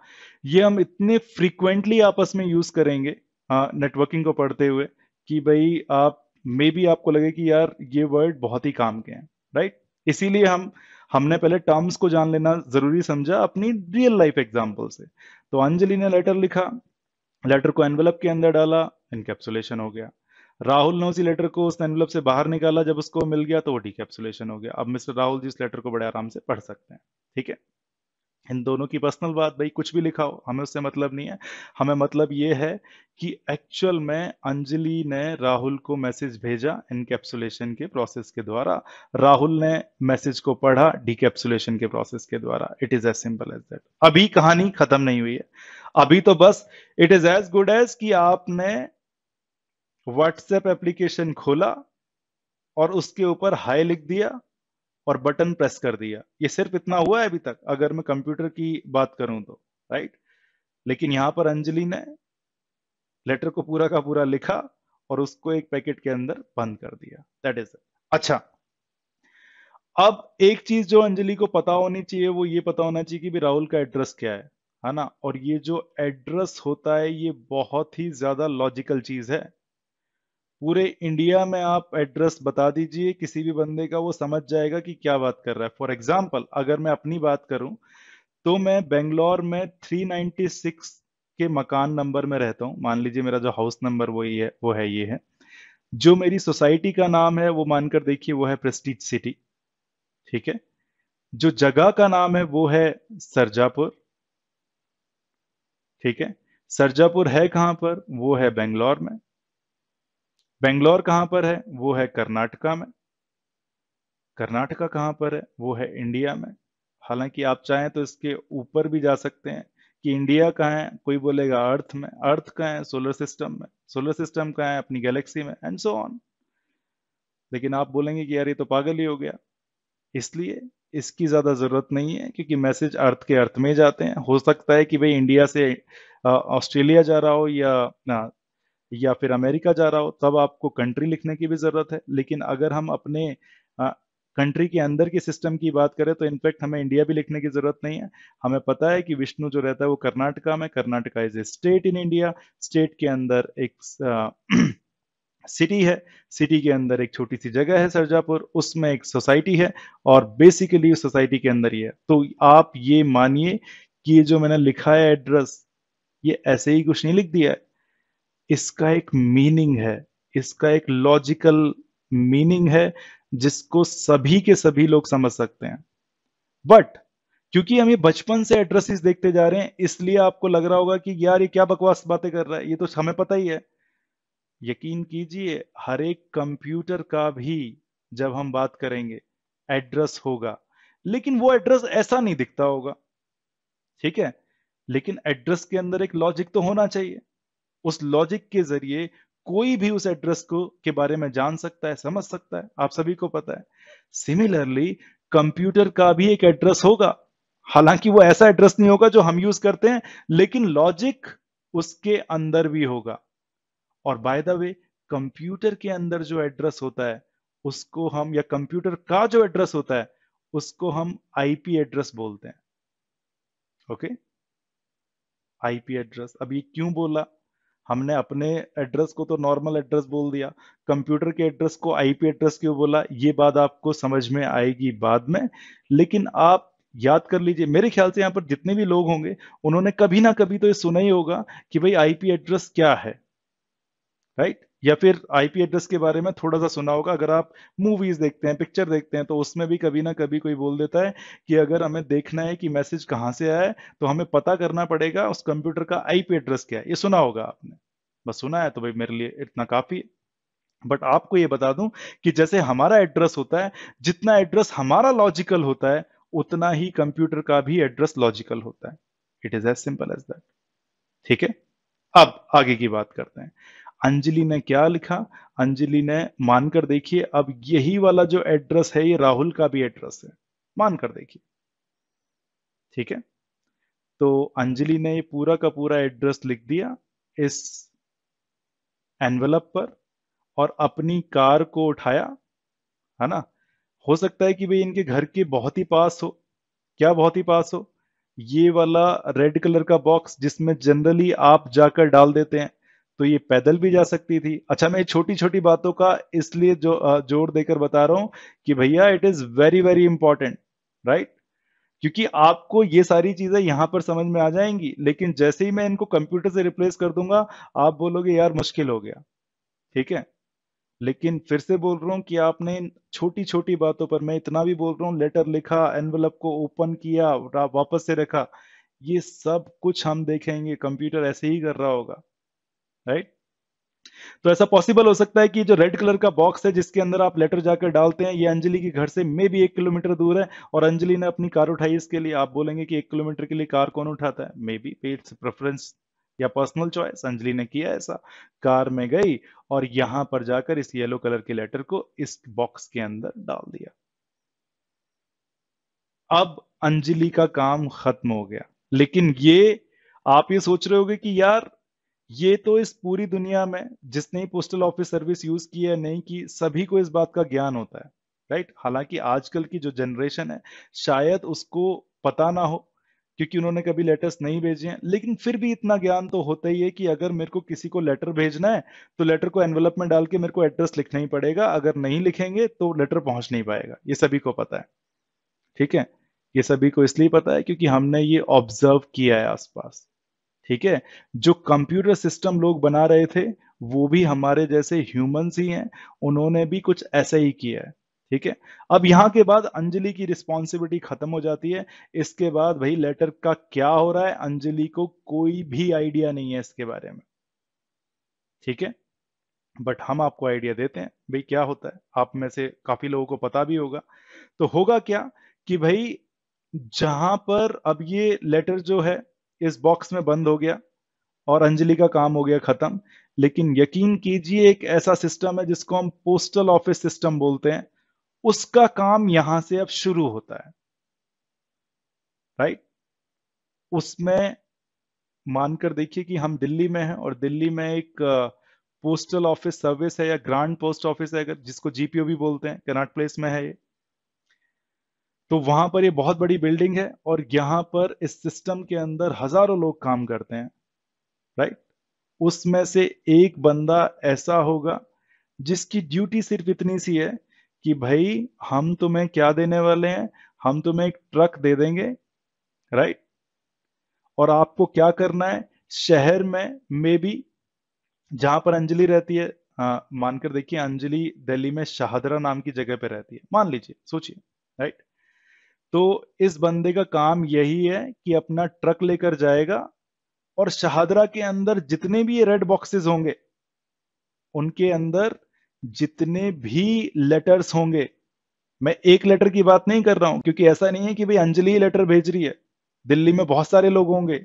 ये हम इतने फ्रीक्वेंटली आपस में यूज़ करेंगे नेटवर्किंग को पढ़ते हुए, कि भाई आप मे बी आपको लगे कि यार ये वर्ड बहुत ही काम के हैं राइट इसीलिए हम हमने पहले टर्म्स को जान लेना ज़रूरी समझा अपनी रियल लाइफ एग्ज़ाम्पल से। तो अंजलि ने लेटर लिखा लेटर को एनवेलप के अंदर डाला इनकेप्सुलेशन हो गया। राहुल ने उसी लेटर को उस एनवेलप से बाहर निकाला, जब उसको मिल गया तो वो डिकैप्सुलेशन हो गया। अब मिस्टर राहुल जी इस लेटर को बड़े आराम से पढ़ सकते हैं, ठीक है? इन दोनों की पर्सनल बात भाई, कुछ भी लिखा हो हमें उससे मतलब नहीं है। हमें मतलब ये है कि एक्चुअल में अंजलि ने राहुल को मैसेज भेजा इनकेप्सुलेशन के प्रोसेस के द्वारा। राहुल ने मैसेज को पढ़ा डिकेप्सुलेशन के प्रोसेस के द्वारा। It is as simple as that अभी कहानी खत्म नहीं हुई है। अभी तो बस it is as good as कि आपने व्हाट्सएप एप्लीकेशन खोला और उसके ऊपर हाई लिख दिया। और बटन प्रेस कर दिया। ये सिर्फ़ इतना हुआ है अभी तक, अगर मैं कंप्यूटर की बात करूँ तो राइट लेकिन यहाँ पर अंजलि ने लेटर को पूरा का पूरा लिखा और उसको एक पैकेट के अंदर बंद कर दिया। दैट इज़ अच्छा अब एक चीज़ जो अंजलि को पता होनी चाहिए, वो ये पता होना चाहिए कि राहुल का एड्रेस क्या है है ना? और ये जो एड्रेस होता है, ये बहुत ही ज़्यादा लॉजिकल चीज़ है। पूरे इंडिया में आप एड्रेस बता दीजिए, किसी भी बंदे का वो समझ जाएगा कि क्या बात कर रहा है। फॉर एग्ज़ाम्पल अगर मैं अपनी बात करूँ तो मैं बेंगलोर में 396 के मकान नंबर में रहता हूँ। मान लीजिए मेरा जो हाउस नंबर वो ये वो है, ये है। जो मेरी सोसाइटी का नाम है, वो मानकर देखिए, वो है प्रेस्टीज सिटी ठीक है? जो जगह का नाम है, वो है सरजापुर ठीक है? सरजापुर है कहाँ पर? वो है बेंगलोर में। बेंगलोर कहाँ पर है? वो है कर्नाटका में। कर्नाटका कहाँ पर है? वो है इंडिया में। हालाँकि आप चाहें तो इसके ऊपर भी जा सकते हैं कि इंडिया कहाँ है? कोई बोलेगा अर्थ में। अर्थ कहाँ है? सोलर सिस्टम में। सोलर सिस्टम कहाँ है? अपनी गैलेक्सी में। एंड सो ऑन लेकिन आप बोलेंगे कि यार ये तो पागल ही हो गया। इसलिए इसकी ज़्यादा ज़रूरत नहीं है क्योंकि मैसेज अर्थ के अर्थ में जाते हैं। हो सकता है कि भाई इंडिया से ऑस्ट्रेलिया जा रहा हो या या फिर अमेरिका जा रहा हो, तब आपको कंट्री लिखने की भी ज़रूरत है। लेकिन अगर हम अपने कंट्री के अंदर की सिस्टम की बात करें तो इनफैक्ट हमें इंडिया भी लिखने की ज़रूरत नहीं है। हमें पता है कि विष्णु जो रहता है, वो कर्नाटका में Karnataka is a state in India state के अंदर एक सिटी है। सिटी के अंदर एक छोटी सी जगह है सरजापुर। उसमें एक सोसाइटी है और बेसिकली सोसाइटी के अंदर ही है। तो आप ये मानिए कि ये जो मैंने लिखा है एड्रेस ये ऐसे ही कुछ नहीं लिख दिया है। इसका एक मीनिंग है, इसका एक लॉजिकल मीनिंग है जिसको सभी के सभी लोग समझ सकते हैं। बट क्योंकि हम ये बचपन से एड्रेसेस देखते जा रहे हैं, इसलिए आपको लग रहा होगा कि यार ये क्या बकवास बातें कर रहा है, ये तो हमें पता ही है। यकीन कीजिए, हर एक कंप्यूटर का भी जब हम बात करेंगे एड्रेस होगा। लेकिन वो एड्रेस ऐसा नहीं दिखता होगा। ठीक है? लेकिन एड्रेस के अंदर एक लॉजिक तो होना चाहिए। उस लॉजिक के ज़रिए कोई भी उस एड्रेस को, के बारे में जान सकता है, समझ सकता है, आप सभी को पता है। सिमिलरली कंप्यूटर का भी एक एड्रेस होगा। हालाँकि वो ऐसा एड्रेस नहीं होगा जो हम यूज़ करते हैं, लेकिन लॉजिक उसके अंदर भी होगा। और बाय द वे कंप्यूटर के अंदर जो एड्रेस होता है, उसको हम, या कंप्यूटर का जो एड्रेस होता है, उसको हम आईपी एड्रेस बोलते हैं। ओके आईपी एड्रेस ये क्यों बोला? हमने अपने एड्रेस को तो नॉर्मल एड्रेस बोल दिया। कंप्यूटर के एड्रेस को आईपी एड्रेस क्यों बोला? ये बात आपको समझ में आएगी बाद में। लेकिन आप याद कर लीजिए, मेरे ख्याल से यहाँ पर जितने भी लोग होंगे, उन्होंने कभी ना कभी तो ये सुना ही होगा कि भाई आईपी एड्रेस क्या है। राइट या फिर आईपी एड्रेस के बारे में थोड़ा सा सुना होगा। अगर आप मूवीज़ देखते हैं पिक्चर देखते हैं तो उसमें भी कभी ना कभी कोई बोल देता है कि अगर हमें देखना है कि मैसेज कहाँ से आया है तो हमें पता करना पड़ेगा उस कंप्यूटर का आईपी एड्रेस क्या है। ये सुना होगा आपने। बस सुना है तो भाई मेरे लिए इतना काफ़ी है। बट आपको ये बता दूँ कि जैसे हमारा एड्रेस होता है, जितना एड्रेस हमारा लॉजिकल होता है, उतना ही कंप्यूटर का भी एड्रेस लॉजिकल होता है। It is as simple as that ठीक है? अब आगे की बात करते हैं। अंजलि ने क्या लिखा? अंजलि ने, मानकर देखिए, अब यही वाला जो एड्रेस है, ये राहुल का भी एड्रेस है। मानकर देखिए। ठीक है? तो अंजलि ने ये पूरा का पूरा एड्रेस लिख दिया इस एनवेलप पर और अपनी कार को उठाया, है ना? हो सकता है कि भाई इनके घर के बहुत ही पास हो। क्या बहुत ही पास हो? ये वाला रेड कलर का बॉक्स जिसमें जनरली आप जाकर डाल देते हैं। तो ये पैदल भी जा सकती थी। अच्छा मैं छोटी छोटी बातों का इसलिए जो ज़ोर देकर बता रहा हूँ कि भैया it is very very important right क्योंकि आपको ये सारी चीज़ें यहाँ पर समझ में आ जाएँगी, लेकिन जैसे ही मैं इनको कंप्यूटर से रिप्लेस कर दूँगा, आप बोलोगे, यार, मुश्किल हो गया। ठीक है? लेकिन फिर से बोल रहा हूँ कि आपने छोटी छोटी बातों पर, मैं इतना भी बोल रहा हूँ लेटर लिखा एनवलप को ओपन किया वापस से रखा, ये सब कुछ हम देखेंगे कंप्यूटर ऐसे ही कर रहा होगा। राइट तो ऐसा पॉसिबल हो सकता है कि जो रेड कलर का बॉक्स है, जिसके अंदर आप लेटर जाकर डालते हैं, ये अंजलि के घर से मे भी एक किलोमीटर दूर है, और अंजलि ने अपनी कार उठाई इसके लिए। आप बोलेंगे कि एक किलोमीटर के लिए कार कौन उठाता है? मे बी इट्स प्रेफरेंस या पर्सनल चॉइस अंजलि ने किया ऐसा। कार में गई और यहाँ पर जाकर इस येलो कलर के लेटर को इस बॉक्स के अंदर डाल दिया। अब अंजलि का काम खत्म हो गया। लेकिन ये आप ये सोच रहे होगे कि यार ये तो इस पूरी दुनिया में जिसने पोस्टल ऑफ़िस सर्विस यूज़ की है, नहीं की, सभी को इस बात का ज्ञान होता है राइट हालाँकि आजकल की जो जनरेशन है, शायद उसको पता ना हो, क्योंकि उन्होंने कभी लेटर्स नहीं भेजे हैं, लेकिन फिर भी इतना ज्ञान तो होता ही है कि अगर मेरे को किसी को लेटर भेजना है तो लेटर को एनवलप में डाल के मेरे को एड्रेस लिखना ही पड़ेगा, अगर नहीं लिखेंगे तो लेटर पहुँच नहीं पाएगा, ये सभी को पता है, ठीक है? ये सभी को इसलिए पता है क्योंकि हमने ये ऑब्ज़र्व किया है आसपास। ठीक है? जो कंप्यूटर सिस्टम लोग बना रहे थे, वो भी हमारे जैसे ह्यूमंस ही हैं, उन्होंने भी कुछ ऐसा ही किया है, ठीक है? अब यहाँ के बाद अंजलि की रिस्पॉन्सिबिलिटी खत्म हो जाती है, इसके बाद भाई लेटर का क्या हो रहा है, अंजलि को कोई भी आइडिया नहीं है इसके बारे में, ठीक है? बट हम आपको आइडिया देते हैं, भाई क्या होता है, आप में से काफ़ी लोगों को पता भी होगा। तो होगा क्या कि भाई जहाँ पर अब ये लेटर जो है इस बॉक्स में बंद हो गया और अंजलि का काम हो गया खत्म। लेकिन यकीन कीजिए, एक ऐसा सिस्टम है जिसको हम पोस्टल ऑफ़िस सिस्टम बोलते हैं। उसका काम यहाँ से अब शुरू होता है। राइट उसमें मानकर देखिए कि हम दिल्ली में हैं और दिल्ली में एक पोस्टल ऑफ़िस सर्विस है या ग्रांड पोस्ट ऑफ़िस है, अगर जिसको जीपीओ भी बोलते हैं कनाट प्लेस में है ये। तो वहाँ पर ये बहुत बड़ी बिल्डिंग है और यहाँ पर इस सिस्टम के अंदर हज़ारों लोग काम करते हैं राइट उसमें से एक बंदा ऐसा होगा जिसकी ड्यूटी सिर्फ़ इतनी सी है कि भाई, हम तुम्हें क्या देने वाले हैं? हम तुम्हें एक ट्रक दे देंगे राइट और आपको क्या करना है? शहर में मे बी जहाँ पर अंजलि रहती है हाँ मानकर देखिए, अंजलि दिल्ली में शाहदरा नाम की जगह पे रहती है। मान लीजिए, सोचिए राइट तो इस बंदे का काम यही है कि अपना ट्रक लेकर जाएगा और शहादरा के अंदर जितने भी रेड बॉक्सेस होंगे, उनके अंदर जितने भी लेटर्स होंगे, मैं एक लेटर की बात नहीं कर रहा हूँ, क्योंकि ऐसा नहीं है कि भाई अंजलि लेटर भेज रही है। दिल्ली में बहुत सारे लोग होंगे,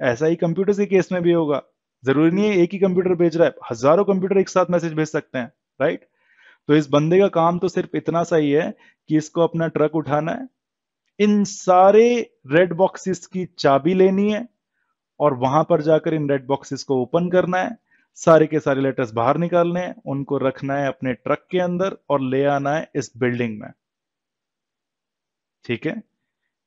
ऐसा ही कंप्यूटर के केस में भी होगा। ज़रूरी नहीं है एक ही कंप्यूटर भेज रहा है, हज़ारों कंप्यूटर एक साथ मैसेज भेज सकते हैं राइट तो इस बंदे का काम तो सिर्फ़ इतना सा ही है कि इसको अपना ट्रक उठाना है इन सारे रेड बॉक्सेस की चाबी लेनी है और वहाँ पर जाकर इन रेड बॉक्सेस को ओपन करना है। सारे के सारे लेटर्स बाहर निकालने हैं, उनको रखना है अपने ट्रक के अंदर और ले आना है इस बिल्डिंग में। ठीक है?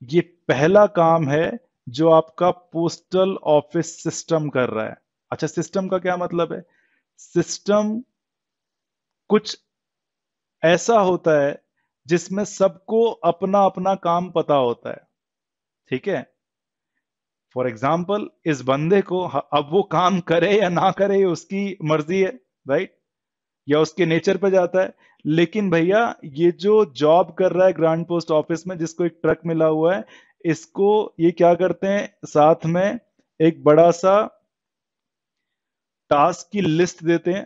ये पहला काम है जो आपका पोस्टल ऑफ़िस सिस्टम कर रहा है। अच्छा सिस्टम का क्या मतलब है? सिस्टम कुछ ऐसा होता है जिसमें सबको अपना अपना काम पता होता है। ठीक है? फॉर एग्ज़ाम्पल इस बंदे को अब वो काम करे या ना करे उसकी मर्ज़ी है राइट या उसके नेचर पे जाता है। लेकिन भैया, ये जो जॉब कर रहा है ग्रांड पोस्ट ऑफ़िस में, जिसको एक ट्रक मिला हुआ है, इसको ये क्या करते हैं? साथ में एक बड़ा सा टास्क की लिस्ट देते हैं।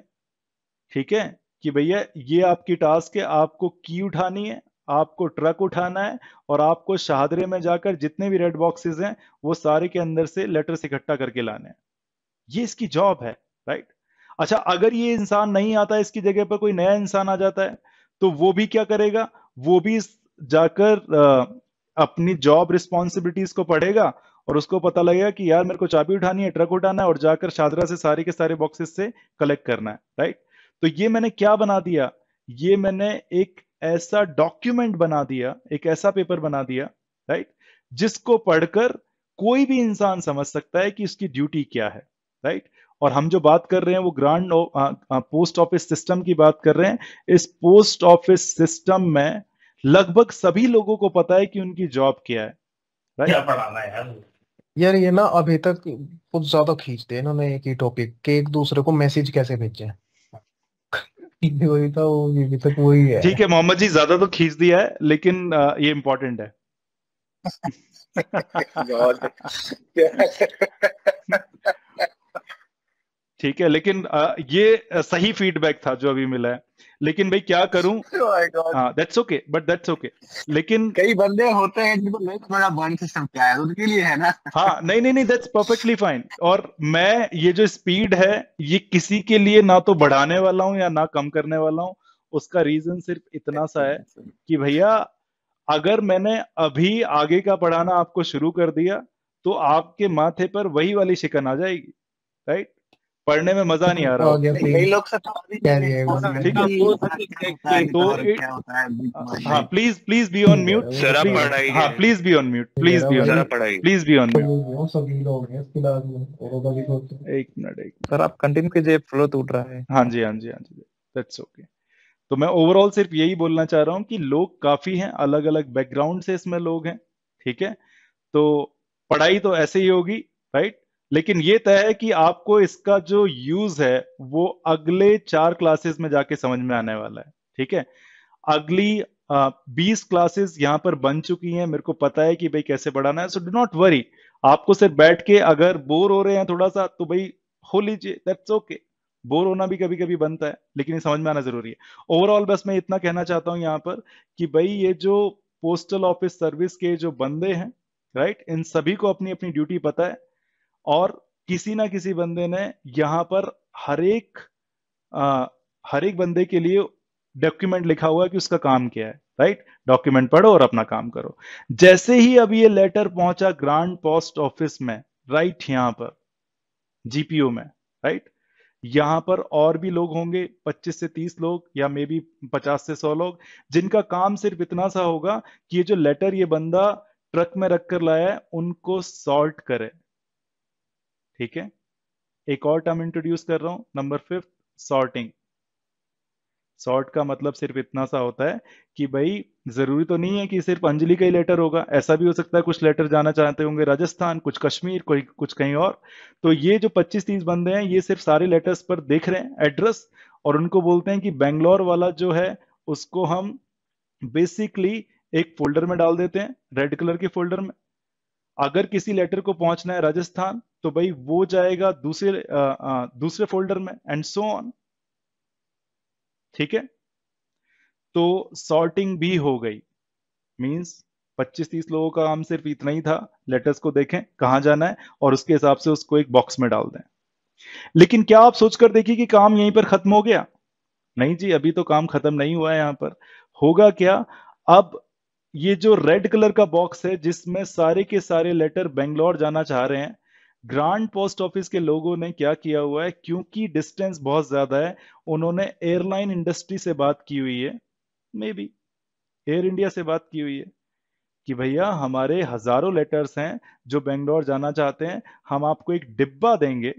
ठीक है? कि भैया, ये आपकी टास्क है, आपको की उठानी है, आपको ट्रक उठाना है और आपको शाहदरे में जाकर जितने भी रेड बॉक्सेस हैं, वो सारे के अंदर से लेटर्स इकट्ठा करके लाने हैं। ये इसकी जॉब है राइट अच्छा अगर ये इंसान नहीं आता, इसकी जगह पर कोई नया इंसान आ जाता है तो वो भी क्या करेगा? वो भी जाकर अपनी जॉब रिस्पॉन्सिबिलिटीज को पढ़ेगा और उसको पता लगेगा कि यार मेरे को चाबी उठानी है ट्रक उठाना है और जाकर शादरा से सारे के सारे बॉक्सेस से कलेक्ट करना है राइट तो ये मैंने क्या बना दिया? ये मैंने एक ऐसा डॉक्यूमेंट बना दिया एक ऐसा पेपर बना दिया राइट जिसको पढ़कर कोई भी इंसान समझ सकता है कि उसकी ड्यूटी क्या है राइट और हम जो बात कर रहे हैं वो ग्रांड पोस्ट ऑफ़िस सिस्टम की बात कर रहे हैं। इस पोस्ट ऑफ़िस सिस्टम में लगभग सभी लोगों को पता है कि उनकी जॉब क्या है राइट क्या पढ़ाना है यार? यार ये ना अभी तक कुछ ज़्यादा खींचते हैं इन्होंने एक ही टॉपिक के एक दूसरे को मैसेज कैसे भेजे? वही था वो अभी तक वही है ठीक है मोहम्मद जी ज़्यादा तो खींच दिया है लेकिन ये इम्पोर्टेंट है. ठीक है लेकिन अ, ये सही फीडबैक था जो अभी मिला है। लेकिन भाई क्या करूँ? That's okay but that's okay लेकिन कई बंदे होते हैं जिनको नहीं पता बर्न सिस्टम क्या है उनके लिए है ना। हाँ नहीं नहीं नहीं दैट्स परफेक्टली फाइन और मैं ये जो स्पीड है ये किसी के लिए ना तो बढ़ाने वाला हूँ या ना कम करने वाला हूँ। उसका रीजन सिर्फ़ इतना सा है कि भैया अगर मैंने अभी आगे का पढ़ाना आपको शुरू कर दिया तो आपके माथे पर वही वाली शिकन आ जाएगी राइट पढ़ने में मज़ा नहीं आ रहा कई लोग तो है। है। है, तो है हाँ please please be on mute हाँ please be on mute please be on जरा म्यूट पढ़ाई प्लीज़ बी ऑन म्यूट हैं तो एक मिनट एक सर आप कंटिन्यू कीजिए फ्लो टूट रहा है। हाँ जी हाँ जी हाँ जी। दैट्स ओके तो मैं ओवरऑल सिर्फ़ यही बोलना चाह रहा हूँ कि लोग काफ़ी हैं अलग अलग बैकग्राउंड से इसमें लोग हैं ठीक है? तो पढ़ाई तो ऐसे ही होगी राइट लेकिन ये तय है कि आपको इसका जो यूज़ है, वो अगले चार क्लासेस में जाके समझ में आने वाला है, ठीक है? अगली बीस क्लासेस यहाँ पर बन चुकी हैं, मेरे को पता है कि भाई कैसे बढ़ाना है सो डू नॉट वरी आपको सिर्फ़ बैठ के अगर बोर हो रहे हैं थोड़ा सा तो भाई हो लीजिए दैट्स ओके बोर होना भी कभी कभी बनता है, लेकिन ये समझ में आना ज़रूरी है। ओवरऑल बस मैं इतना कहना चाहता हूँ यहाँ पर कि भाई ये जो पोस्टल ऑफ़िस सर्विस के जो बंदे हैं राइट इन सभी को अपनी अपनी ड्यूटी पता है और किसी ना किसी बंदे ने यहाँ पर हर एक आ, हर एक बंदे के लिए डॉक्यूमेंट लिखा हुआ है कि उसका काम क्या है राइट डॉक्यूमेंट पढ़ो और अपना काम करो। जैसे ही अब ये लेटर पहुँचा ग्रांड पोस्ट ऑफ़िस में राइट यहाँ पर जीपीओ में राइट यहाँ पर और भी लोग होंगे 25 से 30 लोग या मे बी 50 से 100 लोग जिनका काम सिर्फ़ इतना सा होगा कि ये जो लेटर ये बंदा ट्रक में रख कर लाया है उनको सॉर्ट करे। ठीक है? एक और टर्म इंट्रोड्यूस कर रहा हूँ नंबर फिफ्थ सॉर्टिंग सॉर्ट का मतलब सिर्फ़ इतना सा होता है कि भाई, ज़रूरी तो नहीं है कि सिर्फ़ अंजलि का ही लेटर होगा, ऐसा भी हो सकता है कुछ लेटर जाना चाहते होंगे राजस्थान, कुछ कश्मीर, कोई, कुछ कहीं और। तो ये जो 25-30 बंदे हैं, ये सिर्फ़ सारे लेटर्स पर देख रहे हैं एड्रेस और उनको बोलते हैं कि बेंगलोर वाला जो है, उसको हम बेसिकली एक फोल्डर में डाल देते हैं रेड कलर के फोल्डर में। अगर किसी लेटर को पहुँचना है राजस्थान तो भाई वो जाएगा दूसरे आ, आ, दूसरे फोल्डर में एंड सो ऑन ठीक है? तो सॉर्टिंग भी हो गई। मींस 25-30 लोगों का काम सिर्फ़ इतना ही था। लेटर्स को देखें कहाँ जाना है और उसके हिसाब से उसको एक बॉक्स में डाल दें। लेकिन क्या आप सोचकर देखिए कि काम यहीं पर खत्म हो गया? नहीं जी अभी तो काम खत्म नहीं हुआ है यहाँ पर। होगा क्या? अब ये जो रेड कलर का बॉक्स है जिसमें सारे के सारे लेटर बेंगलोर जाना चाह रहे हैं ग्रांड पोस्ट ऑफ़िस के लोगों ने क्या किया हुआ है? क्योंकि डिस्टेंस बहुत ज़्यादा है, उन्होंने एयरलाइन इंडस्ट्री से बात की हुई है मे बी एयर इंडिया से बात की हुई है, कि भैया हमारे हज़ारों लेटर्स हैं जो बेंगलोर जाना चाहते हैं, हम आपको एक डिब्बा देंगे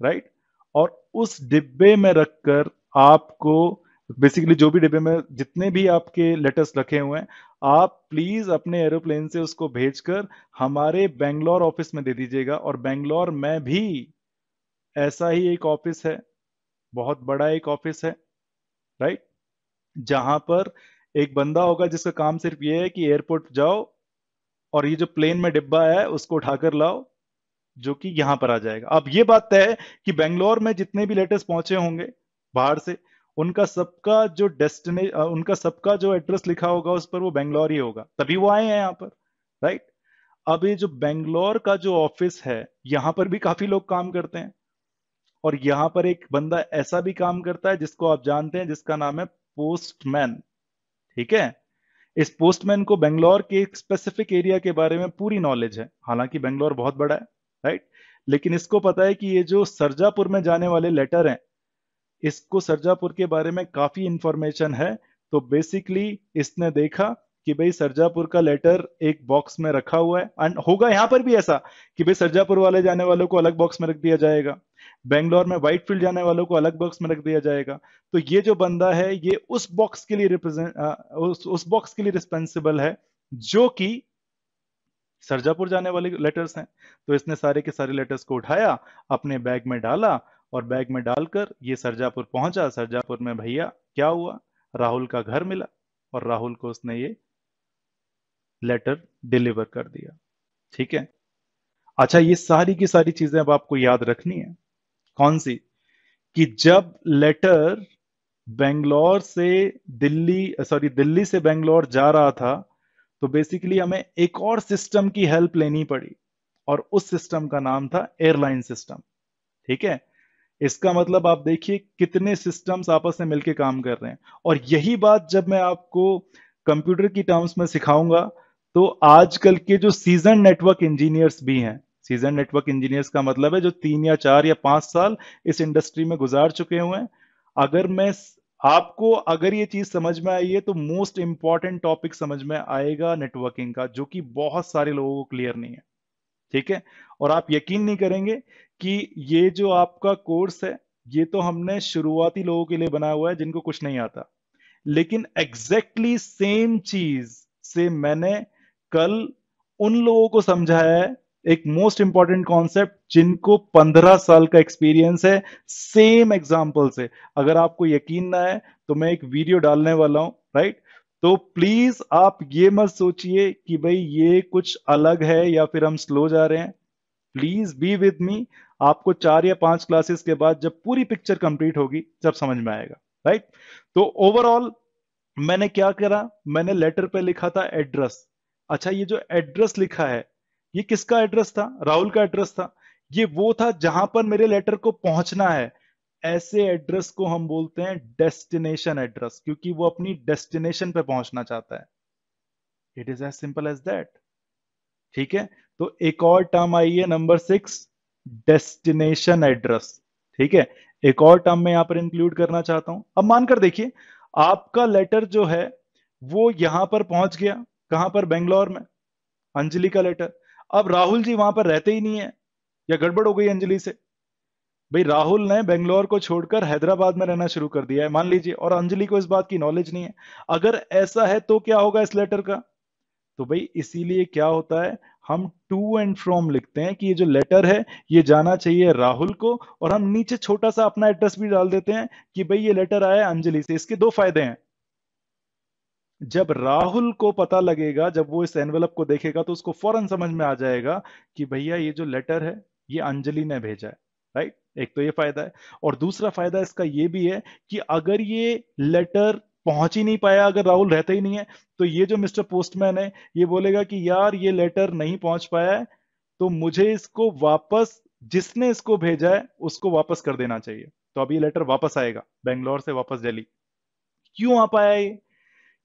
राइट और उस डिब्बे में रखकर आपको बेसिकली जो भी डिब्बे में जितने भी आपके लेटर्स रखे हुए हैं, आप प्लीज़ अपने एरोप्लेन से उसको भेजकर हमारे बेंगलोर ऑफ़िस में दे दीजिएगा। और बेंगलोर में भी ऐसा ही एक ऑफ़िस है, बहुत बड़ा एक ऑफ़िस है राइट जहाँ पर एक बंदा होगा जिसका काम सिर्फ़ ये है कि एयरपोर्ट जाओ और ये जो प्लेन में डिब्बा है उसको उठाकर लाओ, जो कि यहाँ पर आ जाएगा। अब ये बात तय है कि बेंगलोर में जितने भी लेटर्स पहुँचे होंगे बाहर से उनका सबका जो डेस्टिने उनका सबका जो एड्रेस लिखा होगा उस पर वो बेंगलोर ही होगा। तभी वो आए हैं यहाँ पर राइट अब ये जो बेंगलोर का जो ऑफ़िस है, यहाँ पर भी काफ़ी लोग काम करते हैं। और यहाँ पर एक बंदा ऐसा भी काम करता है जिसको आप जानते हैं, जिसका नाम है पोस्टमैन, ठीक है? इस पोस्टमैन को बेंगलोर के एक स्पेसिफिक एरिया के बारे में पूरी नॉलेज है। हालाँकि बेंगलोर बहुत बड़ा है राइट लेकिन इसको पता है कि ये जो सरजापुर में जाने वाले लेटर हैं इसको सरजापुर के बारे में काफ़ी इंफॉर्मेशन है। तो बेसिकली इसने देखा कि भाई सरजापुर का लेटर एक बॉक्स में रखा हुआ है। एंड होगा यहाँ पर भी ऐसा कि भाई सरजापुर वाले जाने वालों को अलग बॉक्स में रख दिया जाएगा। बेंगलोर में व्हाइट फ़ील्ड जाने वालों को अलग बॉक्स में रख दिया जाएगा। तो ये जो बंदा है ये उस बॉक्स के लिए रिप्रेजेंट उस, उस बॉक्स के लिए रिस्पॉन्सिबल है जो कि सरजापुर जाने वाले लेटर्स हैं। तो इसने सारे के सारे लेटर्स को उठाया अपने बैग में डाला और बैग में डालकर ये सरजापुर पहुँचा। सरजापुर में, भैया, क्या हुआ? राहुल का घर मिला और राहुल को उसने ये लेटर डिलीवर कर दिया। ठीक है? अच्छा ये सारी की सारी चीज़ें अब आपको याद रखनी है। कौन सी? कि जब लेटर बेंगलोर से दिल्ली सॉरी दिल्ली से बेंगलोर जा रहा था तो बेसिकली हमें एक और सिस्टम की हेल्प लेनी पड़ी और उस सिस्टम का नाम था एयरलाइन सिस्टम ठीक है? इसका मतलब आप देखिए कितने सिस्टम्स आपस में मिलकर काम कर रहे हैं। और यही बात जब मैं आपको कंप्यूटर की टर्म्स में सिखाऊँगा तो आजकल के जो सीज़न नेटवर्क इंजीनियर्स भी हैं सीज़न नेटवर्क इंजीनियर्स का मतलब है जो तीन या चार या पाँच साल इस इंडस्ट्री में गुजार चुके हुए हैं। अगर मैं आपको अगर ये चीज़ समझ में आई है तो मोस्ट इंपॉर्टेंट टॉपिक समझ में आएगा नेटवर्किंग का, जो कि बहुत सारे लोगों को क्लियर नहीं है। ठीक है? और आप यकीन नहीं करेंगे कि ये जो आपका कोर्स है, ये तो हमने शुरुआती लोगों के लिए बनाया हुआ है, जिनको कुछ नहीं आता। लेकिन एग्जैक्टली सेम चीज़ से मैंने कल उन लोगों को समझाया है, एक मोस्ट इंपॉर्टेंट कॉन्सेप्ट जिनको पंद्रह साल का एक्सपीरियंस है सेम एग्ज़ाम्पल से। अगर आपको यकीन ना है तो मैं एक वीडियो डालने वाला हूँ राइट तो प्लीज़ आप ये मत सोचिए कि भाई ये कुछ अलग है या फिर हम स्लो जा रहे हैं। प्लीज़ बी विद मी आपको चार या पाँच क्लासेस के बाद जब पूरी पिक्चर कंप्लीट होगी जब समझ में आएगा राइट तो ओवरऑल मैंने क्या करा? मैंने लेटर पे लिखा था एड्रेस अच्छा ये जो एड्रेस लिखा है, ये किसका एड्रेस था? राहुल का एड्रेस था। ये वो था जहाँ पर मेरे लेटर को पहुँचना है। ऐसे एड्रेस को हम बोलते हैं डेस्टिनेशन एड्रेस क्योंकि वो अपनी डेस्टिनेशन पे पहुँचना चाहता है। It is as simple as that ठीक है? तो एक और टर्म आई है नंबर सिक्स डेस्टिनेशन एड्रेस ठीक है? एक और टर्म में यहाँ पर इंक्लूड करना चाहता हूँ। अब मानकर देखिए, आपका लेटर जो है, वो यहाँ पर पहुँच गया। कहाँ पर? बेंगलोर में। अंजलि का लेटर अब राहुल जी वहाँ पर रहते ही नहीं है, या गड़बड़ हो गई अंजलि से। भाई, राहुल ने बेंगलोर को छोड़कर हैदराबाद में रहना शुरू कर दिया है, मान लीजिए। और अंजलि को इस बात की नॉलेज नहीं है। अगर ऐसा है तो क्या होगा इस लेटर का? तो भाई, इसीलिए क्या होता है हम टू एंड फ्रॉम लिखते हैं कि ये जो लेटर है, ये जाना चाहिए राहुल को और हम नीचे छोटा सा अपना एड्रेस भी डाल देते हैं कि भाई ये लेटर आया अंजलि से। इसके दो फ़ायदे हैं। जब राहुल को पता लगेगा, जब वो इस एनवेलप को देखेगा तो उसको फ़ौरन समझ में आ जाएगा कि भैया ये जो लेटर है, ये अंजलि ने भेजा है राइट एक तो ये फ़ायदा है। और दूसरा फ़ायदा इसका ये भी है कि अगर ये लेटर पहुँच ही नहीं पाया, अगर राहुल रहता ही नहीं है तो ये जो मिस्टर पोस्टमैन है, ये बोलेगा कि यार ये लेटर नहीं पहुँच पाया है तो मुझे इसको वापस, जिसने इसको भेजा है, उसको वापस कर देना चाहिए। तो अब ये लेटर वापस आएगा, बेंगलोर से वापस दिल्ली। क्यों आ पाया ये?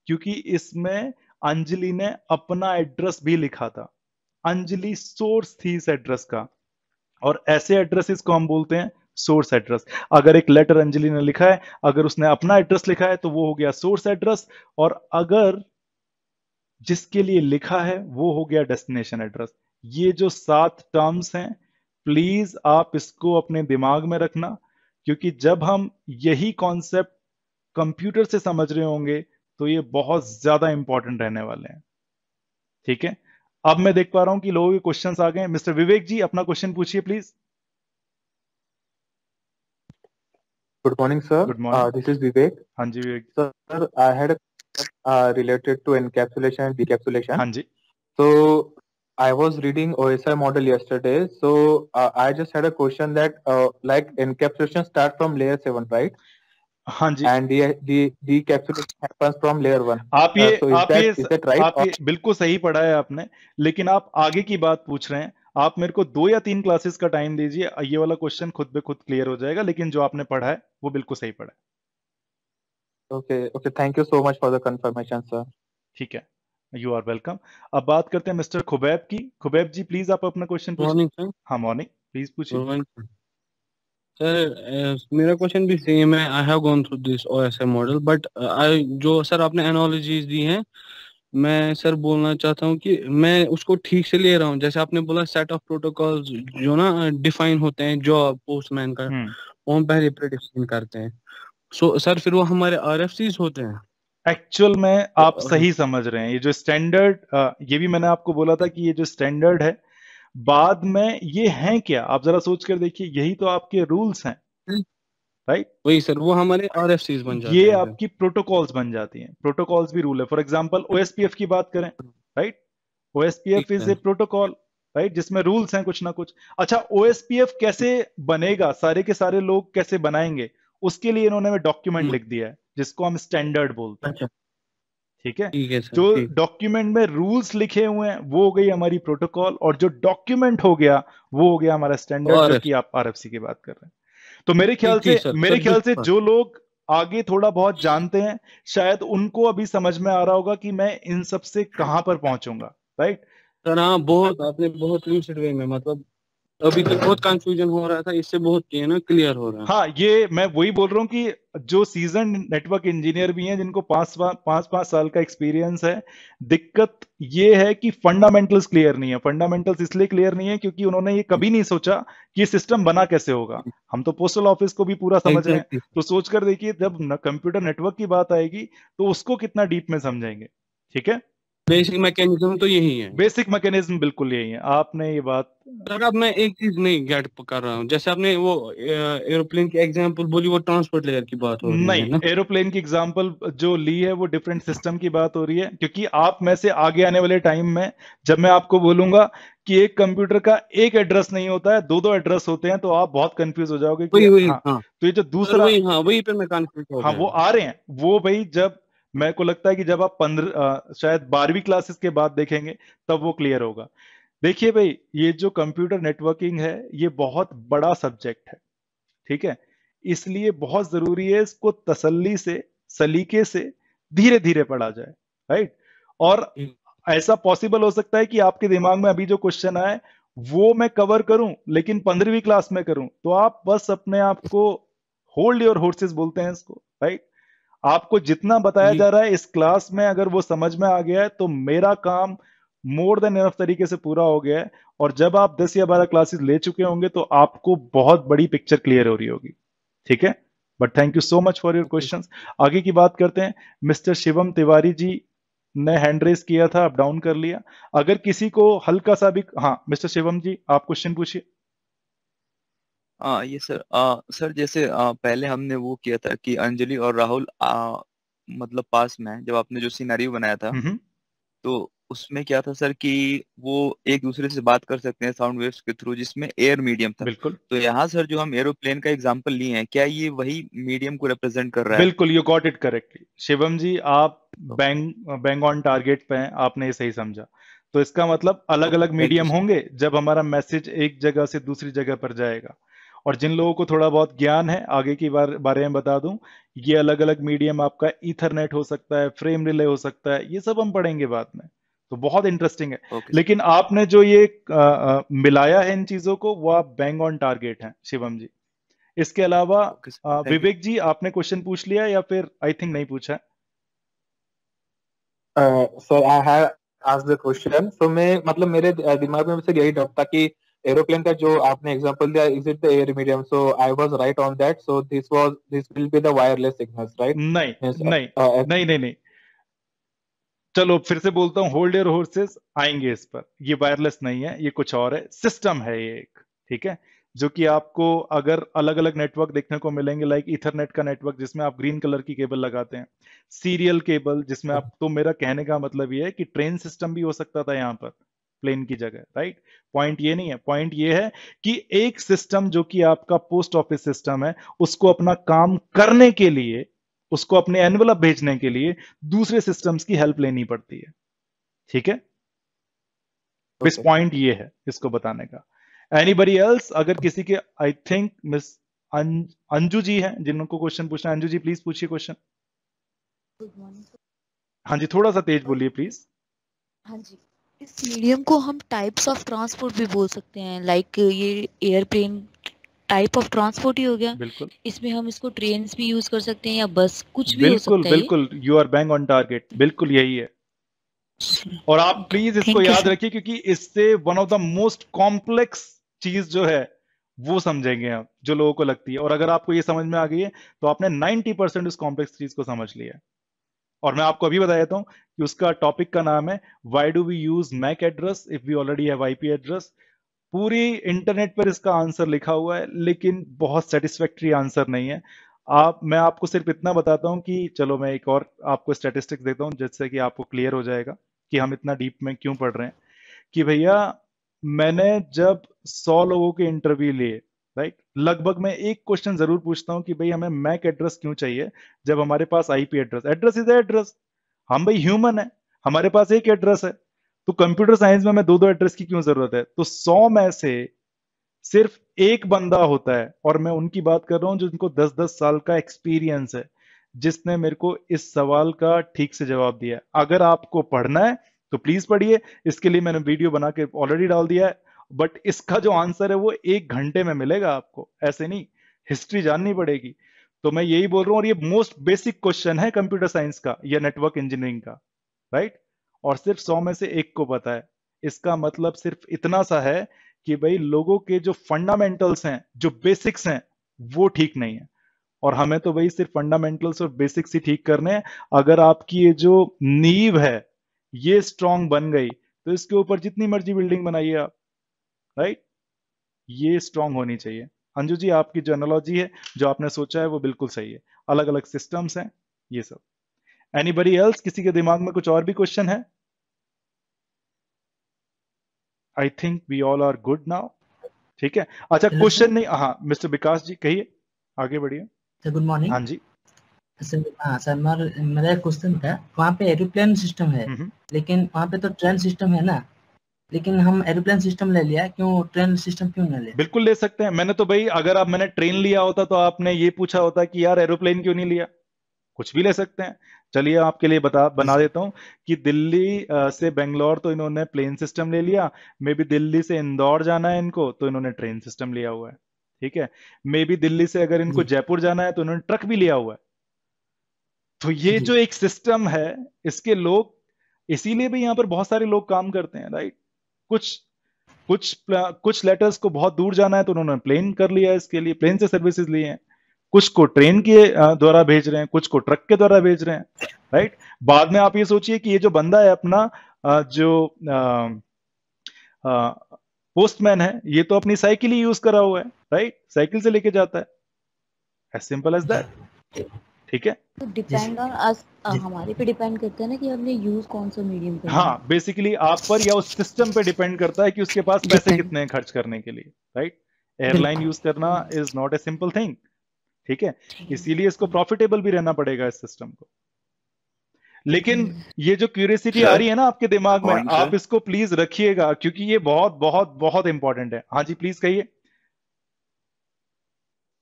क्योंकि इसमें अंजलि ने अपना एड्रेस भी लिखा था। अंजलि सोर्स थी इस एड्रेस का, और ऐसे एड्रेसेस को हम बोलते हैं सोर्स एड्रेस अगर एक लेटर अंजलि ने लिखा है, अगर उसने अपना एड्रेस लिखा है तो वो हो गया सोर्स एड्रेस और अगर जिसके लिए लिखा है, वो हो गया डेस्टिनेशन एड्रेस ये जो सात टर्म्स हैं प्लीज़ आप इसको अपने दिमाग में रखना, क्योंकि जब हम यही कॉन्सेप्ट कंप्यूटर से समझ रहे होंगे तो ये बहुत ज़्यादा इंपॉर्टेंट रहने वाले हैं. ठीक है? अब मैं देख पा रहा हूँ कि लोगों के क्वेश्चन आ गए मिस्टर विवेक जी, अपना क्वेश्चन पूछिए please good morning sir this is Vivek हाँ जी Vivek sir I had related to encapsulation and decapsulation हाँ जी. So I was reading OSI model yesterday so I just had a question that like encapsulation start from layer 7 right हाँ जी. And decapsulation happens from layer 1 आप ये आप ये आप ये बिल्कुल सही पढ़ा है आपने. लेकिन आप आगे की बात पूछ रहे हैं. आप मेरे को दो या तीन क्लासेस का टाइम दीजिए. ये वाला क्वेश्चन खुद बे खुद क्लियर हो जाएगा लेकिन जो आपने पढ़ा है वो बिल्कुल सही पढ़ा है। Okay. Okay. Thank you so much for the confirmation, sir. ठीक है यू आर वेलकम अब बात करते हैं मिस्टर खुबैब की। खुबैब जी प्लीज़ आप अपना क्वेश्चन पूछिए। मॉर्निंग सर हाँ मॉर्निंग प्लीज़ पूछिए। मॉर्निंग सर मेरा क्वेश्चन भी सेम है। I have gone through this OSI model but I जो सर आपने एनालॉजीज दी हैं मैं सर बोलना चाहता हूँ कि मैं उसको ठीक से ले रहा हूँ। जैसे आपने बोला सेट ऑफ़ प्रोटोकॉल्स जो ना डिफाइन होते हैं जॉब पोस्टमैन का। हम्म। वो हम पहले प्रिडिक्शन करते हैं? सो सर फिर वो हमारे आरएफसीज होते हैं। एक्चुअल में आप तो- सही समझ रहे हैं। ये जो स्टैंडर्ड ये भी मैंने आपको बोला था कि ये जो स्टैंडर्ड है बाद में ये हैं क्या? आप जरा सोच कर देखिए यही तो आपके रूल्स हैं। राइट वही सर वो हमारे आर एफ़ सीज बन जाते ये हैं। आपकी प्रोटोकॉल्स बन जाती हैं। प्रोटोकॉल्स भी रूल है। फॉर एग्जांपल ओएसपीएफ की बात करें राइट ओएसपीएफ ठीक इज़ ए प्रोटोकॉल राइट जिसमें रूल्स हैं कुछ ना कुछ। अच्छा ओएसपीएफ कैसे बनेगा? सारे के सारे लोग कैसे बनाएँगे? उसके लिए इन्होंने डॉक्यूमेंट हम्म, लिख दिया है जिसको हम स्टैंडर्ड बोलते हैं। अच्छा। ठीक है? ठीक है जो डॉक्यूमेंट में रूल्स लिखे हुए हैं वो हो गई हमारी प्रोटोकॉल और जो डॉक्यूमेंट हो गया वो हो गया हमारा स्टैंडर्ड जो कि आप आरएफसी की बात कर रहे हैं। तो मेरे ख्याल से मेरे ख्याल से जो लोग आगे थोड़ा बहुत जानते हैं शायद उनको अभी समझ में आ रहा होगा कि मैं इन सबसे कहाँ पर पहुंचूँगा राइट? सर हाँ बहुत आपने बहुत लिमिटेड वे में मतलब अभी तक बहुत कंफ्यूजन हो रहा था इससे बहुत ये ना क्लियर हो रहा है। हाँ ये मैं वही बोल रहा हूँ कि जो सीज़न नेटवर्क इंजीनियर भी हैं जिनको पाँच पाँच पाँच साल का एक्सपीरियंस है दिक्कत ये है कि फंडामेंटल्स क्लियर नहीं है। फंडामेंटल्स इसलिए क्लियर नहीं है क्योंकि उन्होंने ये कभी नहीं सोचा कि ये सिस्टम बना कैसे होगा। हम तो पोस्टल ऑफ़िस को भी पूरा समझ रहे हैं। तो सोच कर देखिए जब कंप्यूटर नेटवर्क की बात आएगी तो उसको कितना डीप में समझेंगे। ठीक है? बेसिक मैकेनिज्म तो यही है। बेसिक मैकेनिज्म बिल्कुल यही है। आपने ये बात सर अब मैं एक चीज़ नहीं गेट कर रहा हूँ जैसे आपने वो एरोप्लेन की एग्जांपल बोली वो ट्रांसपोर्ट लेयर की बात हो रही नहीं एरोप्लेन की एग्जांपल जो ली है वो डिफरेंट सिस्टम की बात हो रही है क्योंकि आप में से आगे आने वाले टाइम में जब मैं आपको बोलूँगा कि एक कंप्यूटर का एक एड्रेस नहीं होता है दो दो एड्रेस होते हैं तो आप बहुत कंफ्यूज हो जाओगे कि वही वही हाँ हाँ। तो ये जो दूसरा वही हाँ वही पे मैं कंफ्यूज हाँ वो आ रहे हैं। वो भाई जब मेरे को लगता है कि जब आप पंद्रह शायद बारहवीं क्लासेस के बाद देखेंगे, तब वो क्लियर होगा। देखिए भाई, ये जो कंप्यूटर नेटवर्किंग है, ये बहुत बड़ा सब्जेक्ट है, ठीक है? इसलिए बहुत ज़रूरी है इसको तसल्ली से, सलीके से धीरे धीरे पढ़ा जाए राइट और। ऐसा पॉसिबल हो सकता है कि आपके दिमाग में अभी जो क्वेश्चन आए, वो मैं कवर करूँ, लेकिन पंद्रहवीं क्लास में करूँ तो आप बस अपने आप को होल्ड योर होर्सेस बोलते हैं इसको राइट आपको जितना बताया जा। रहा है इस क्लास में अगर वो समझ में आ गया है तो मेरा काम मोर देन इनफ तरीके से पूरा हो गया है। और जब आप 10 या 12 क्लासेस ले चुके होंगे तो आपको बहुत बड़ी पिक्चर क्लियर हो रही होगी। ठीक है? But thank you so much for your questions आगे की बात करते हैं। मिस्टर शिवम तिवारी जी ने हैंड रेस किया था अप डाउन कर लिया। अगर किसी को हल्का सा भी हाँ मिस्टर शिवम जी आप क्वेश्चन पूछिए। हाँ ये सर आ, सर जैसे आ, पहले हमने वो किया था कि अंजलि और राहुल आ, मतलब पास में हैं, जब आपने जो सिनेरियो बनाया था हम्म तो उसमें क्या था सर कि वो एक दूसरे से बात कर सकते हैं साउंड वेव्स के थ्रू जिसमें एयर मीडियम था। बिल्कुल। तो यहाँ सर जो हम एरोप्लेन का एग्जांपल लिए हैं क्या ये वही मीडियम को रिप्रेजेंट कर रहा है? बिल्कुल you got it correctly Shivam ji आप बैंग बैंग ऑन टारगेट पे हैं आपने ये सही समझा। तो इसका मतलब अलग अलग मीडियम. होंगे जब हमारा मैसेज एक जगह से दूसरी जगह पर जाएगा। और जिन लोगों को थोड़ा बहुत ज्ञान है आगे की बार बारे में बता दूँ ये अलग अलग मीडियम आपका ईथरनेट हो सकता है फ्रेम रिले हो सकता है ये सब हम पढ़ेंगे बाद में। तो बहुत इंटरेस्टिंग है। सर लेकिन आपने जो ये आ, आ, मिलाया है इन चीज़ों को वो आप बैंग ऑन टारगेट हैं शिवम जी। इसके अलावा सर आ, विवेक जी आपने क्वेश्चन पूछ लिया या फिर आई थिंक नहीं पूछा? है Uh, so I have asked the question. So मैं मतलब मेरे दिमाग में सिर्फ़ यही डाउट था कि एरोप्लेन का जो आपने एग्जांपल दिया is it the air medium so I was right on that so this was this will be the wireless signals right नहीं मींस नहीं नहीं नहीं नहीं. चलो फिर से बोलता हूँ होल्ड योर हॉर्सेस आएँगे इस पर. ये वायरलेस नहीं है ये कुछ और है. सिस्टम है ये एक ठीक है? जो कि आपको अगर अलग अलग नेटवर्क देखने को मिलेंगे लाइक इथरनेट का नेटवर्क जिसमें आप ग्रीन कलर की केबल लगाते हैं. सीरियल केबल जिसमें आप तो मेरा कहने का मतलब ये है कि ट्रेन सिस्टम भी हो सकता था यहाँ पर. प्लेन की जगह राइट पॉइंट ये नहीं है। पॉइंट ये है कि एक सिस्टम जो कि आपका पोस्ट ऑफ़िस सिस्टम है उसको अपना काम करने के लिए उसको अपने एनवलप भेजने के लिए दूसरे सिस्टम्स की हेल्प लेनी पड़ती है। ठीक है? इस Okay. पॉइंट ये है इसको बताने का। एनीबडी एल्स अगर किसी के I think miss Anju ji हैं जिनको क्वेश्चन पूछना है। अंजू जी प्लीज़ पूछिए क्वेश्चन गुड हाँ जी थोड़ा सा तेज बोलिए प्लीज़ हाँ जी। इस मीडियम को हम टाइप्स ऑफ़ ट्रांसपोर्ट भी बोल सकते हैं लाइक ये एयरप्लेन टाइप ऑफ़ ट्रांसपोर्ट ही हो गया। बिल्कुल। इसमें हम इसको ट्रेन भी यूज़ कर सकते हैं या बस कुछ भी हो सकता है। बिल्कुल you are bang on target बिल्कुल यही है। और आप प्लीज़ इसको याद. रखिए क्योंकि इससे one of the most complex चीज़ जो है वो समझेंगे आप जो लोगों को लगती है। और अगर आपको ये समझ में आ गई है तो आपने 90 परसेंट उस कॉम्प्लेक्स चीज़ को समझ लिया है। और मैं आपको अभी बता देता हूँ कि उसका टॉपिक का नाम है why do we use MAC address if we already have IP address पूरी इंटरनेट पर इसका आंसर लिखा हुआ है, लेकिन बहुत सेटिस्फैक्ट्री आंसर नहीं है। आप, मैं आपको सिर्फ़ इतना बताता हूँ कि चलो मैं एक और आपको स्टेटिस्टिक्स देता हूँ जिससे कि आपको क्लियर हो जाएगा कि हम इतना डीप में क्यों पढ़ रहे हैं। कि भैया, मैंने जब सौ लोगों के इंटरव्यू लिए राइट लगभग मैं एक क्वेश्चन ज़रूर पूछता हूँ कि भाई हमें मैक एड्रेस क्यों चाहिए जब हमारे पास IP address address is address हम भाई ह्यूमन है, हमारे पास एक एड्रेस है। तो कंप्यूटर साइंस में हमें दो दो एड्रेस की क्यों ज़रूरत है? तो सौ में से सिर्फ़ एक बंदा होता है और मैं उनकी बात कर रहा हूँ जिनको दस दस साल का एक्सपीरियंस है, जिसने मेरे को इस सवाल का ठीक से जवाब दिया अगर आपको पढ़ना है तो प्लीज़ पढ़िए। इसके लिए मैंने वीडियो बना के ऑलरेडी डाल दिया है। बट इसका जो आंसर है वो एक घंटे में मिलेगा आपको, ऐसे नहीं हिस्ट्री जाननी पड़ेगी। तो मैं यही बोल रहा हूँ, और ये मोस्ट बेसिक क्वेश्चन है कंप्यूटर साइंस का, या नेटवर्क इंजीनियरिंग का राइट और सिर्फ़ सौ में से एक को पता है। इसका मतलब सिर्फ़ इतना सा है कि भाई लोगों के जो फंडामेंटल्स हैं, जो बेसिक्स हैं, वो ठीक नहीं है। और हमें तो भाई सिर्फ़ फंडामेंटल्स और बेसिक्स ही ठीक करने हैं। अगर आपकी ये जो नींव है, ये स्ट्रांग बन गई तो इसके ऊपर जितनी मर्ज़ी बिल्डिंग बनाइए आप। राइट? ये स्ट्रांग होनी चाहिए। अंजू जी आपकी जो एनोलॉजी है जो आपने सोचा है वो बिल्कुल सही है। अलग अलग सिस्टम्स हैं ये सब। एनीबडी एल्स किसी के दिमाग में कुछ और भी क्वेश्चन है? I think we all are good now ठीक है? अच्छा क्वेश्चन नहीं हाँ मिस्टर विकास जी कहिए। आगे बढ़िए। गुड मॉर्निंग हाँ जी। सर हाँ सर मेरा क्वेश्चन था। वहाँ पे एरोप्लेन सिस्टम है लेकिन वहाँ पे तो ट्रेन सिस्टम है ना। लेकिन हम एरोप्लेन सिस्टम ले लिया क्यों ट्रेन सिस्टम क्यों ना ले? बिल्कुल ले सकते हैं। मैंने तो भाई अगर आप मैंने ट्रेन लिया होता तो आपने ये पूछा होता कि यार एरोप्लेन क्यों नहीं लिया? कुछ भी ले सकते हैं। चलिए आपके लिए बता बना देता हूँ कि दिल्ली से बेंगलोर तो इन्होंने प्लेन सिस्टम ले लिया। मे बी दिल्ली से इंदौर जाना है इनको तो इन्होंने ट्रेन सिस्टम लिया हुआ है। ठीक है? मे बी दिल्ली से अगर इनको जयपुर जाना है तो इन्होंने ट्रक भी लिया हुआ है। तो ये जो। एक सिस्टम है इसके लोग इसीलिए भी यहाँ पर बहुत सारे लोग काम करते हैं राइट कुछ कुछ कुछ लेटर्स को बहुत दूर जाना है तो उन्होंने प्लेन कर लिया इसके लिए प्लेन से सर्विसेज़ लिए हैं। कुछ को ट्रेन के द्वारा भेज रहे हैं, कुछ को ट्रक के द्वारा भेज रहे हैं राइट बाद में आप ये सोचिए कि ये जो बंदा है अपना जो पोस्टमैन है, ये तो अपनी साइकिल ही यूज़ करा हुआ है राइट साइकिल से लेके जाता है। एज सिंपल एज दैट ठीक है? तो डिपेंड ऑन अस हमारे पे डिपेंड करता है ना कि हमने यूज़ कौन सा मीडियम करना हाँ बेसिकली आप पर या उस सिस्टम पे डिपेंड करता है कि उसके पास पैसे कितने हैं खर्च करने के लिए राइट एयरलाइन यूज़ करना is not a simple thing ठीक है? इसीलिए इसको प्रॉफिटेबल भी रहना पड़ेगा इस सिस्टम को। लेकिन हम्म। ये जो क्यूरियसिटी आ रही है ना आपके दिमाग में आप इसको प्लीज़ रखिएगा क्योंकि ये बहुत बहुत बहुत इंपॉर्टेंट है। हाँ जी प्लीज़ कहिए।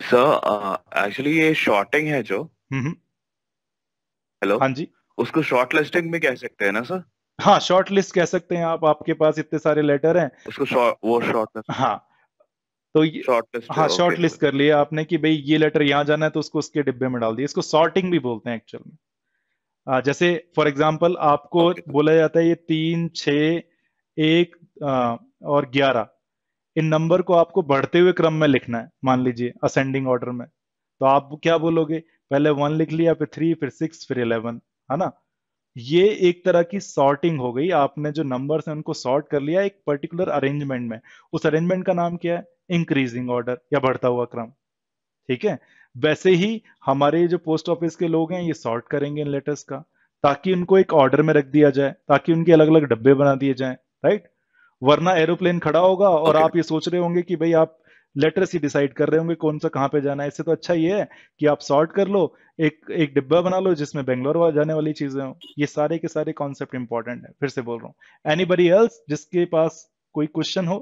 सर एक्चुअली ये शॉर्टिंग है जो हेलो। हाँ जी। उसको शॉर्ट लिस्टिंग में कह सकते हैं ना सर हाँ शॉर्ट लिस्ट कह सकते हैं आप। आपके पास इतने सारे लेटर हैं। उसको शॉर्ट वो शॉर्ट हाँ। तो ये शॉर्ट लिस्ट हाँ शॉर्ट लिस्ट कर लिया आपने कि भाई ये लेटर यहाँ जाना है तो उसको उसके डिब्बे में डाल दिया। इसको सॉर्टिंग भी बोलते हैं एक्चुअल में। जैसे फॉर एग्ज़ाम्पल आपको okay. बोला जाता है ये तीन छ एक आ, और ग्यारह। इन नंबर को आपको बढ़ते हुए क्रम में लिखना है मान लीजिए असेंडिंग ऑर्डर में। तो आप क्या बोलोगे? पहले वन लिख लिया फिर थ्री फिर सिक्स फिर इलेवन है ना? ये एक तरह की सॉर्टिंग हो गई। आपने जो नंबर्स हैं उनको सॉर्ट कर लिया एक पर्टिकुलर अरेंजमेंट में। उस अरेंजमेंट का नाम क्या है? इंक्रीजिंग ऑर्डर या बढ़ता हुआ क्रम। ठीक है? वैसे ही हमारे जो पोस्ट ऑफ़िस के लोग हैं ये सॉर्ट करेंगे इन लेटर्स का ताकि उनको एक ऑर्डर में रख दिया जाए ताकि उनके अलग अलग डब्बे बना दिए जाए राइट वरना एरोप्लेन खड़ा होगा और okay. आप ये सोच रहे होंगे कि भाई आप लेटर्स ही डिसाइड कर रहे होंगे कौन सा कहाँ पे जाना है। इससे तो अच्छा ये है कि आप सॉर्ट कर लो, एक एक डिब्बा बना लो जिसमें बेंगलोर जाने वाली चीज़ें हो। ये सारे के सारे कॉन्सेप्ट इंपॉर्टेंट है, फिर से बोल रहा हूँ। एनी एल्स जिसके पास कोई क्वेश्चन हो?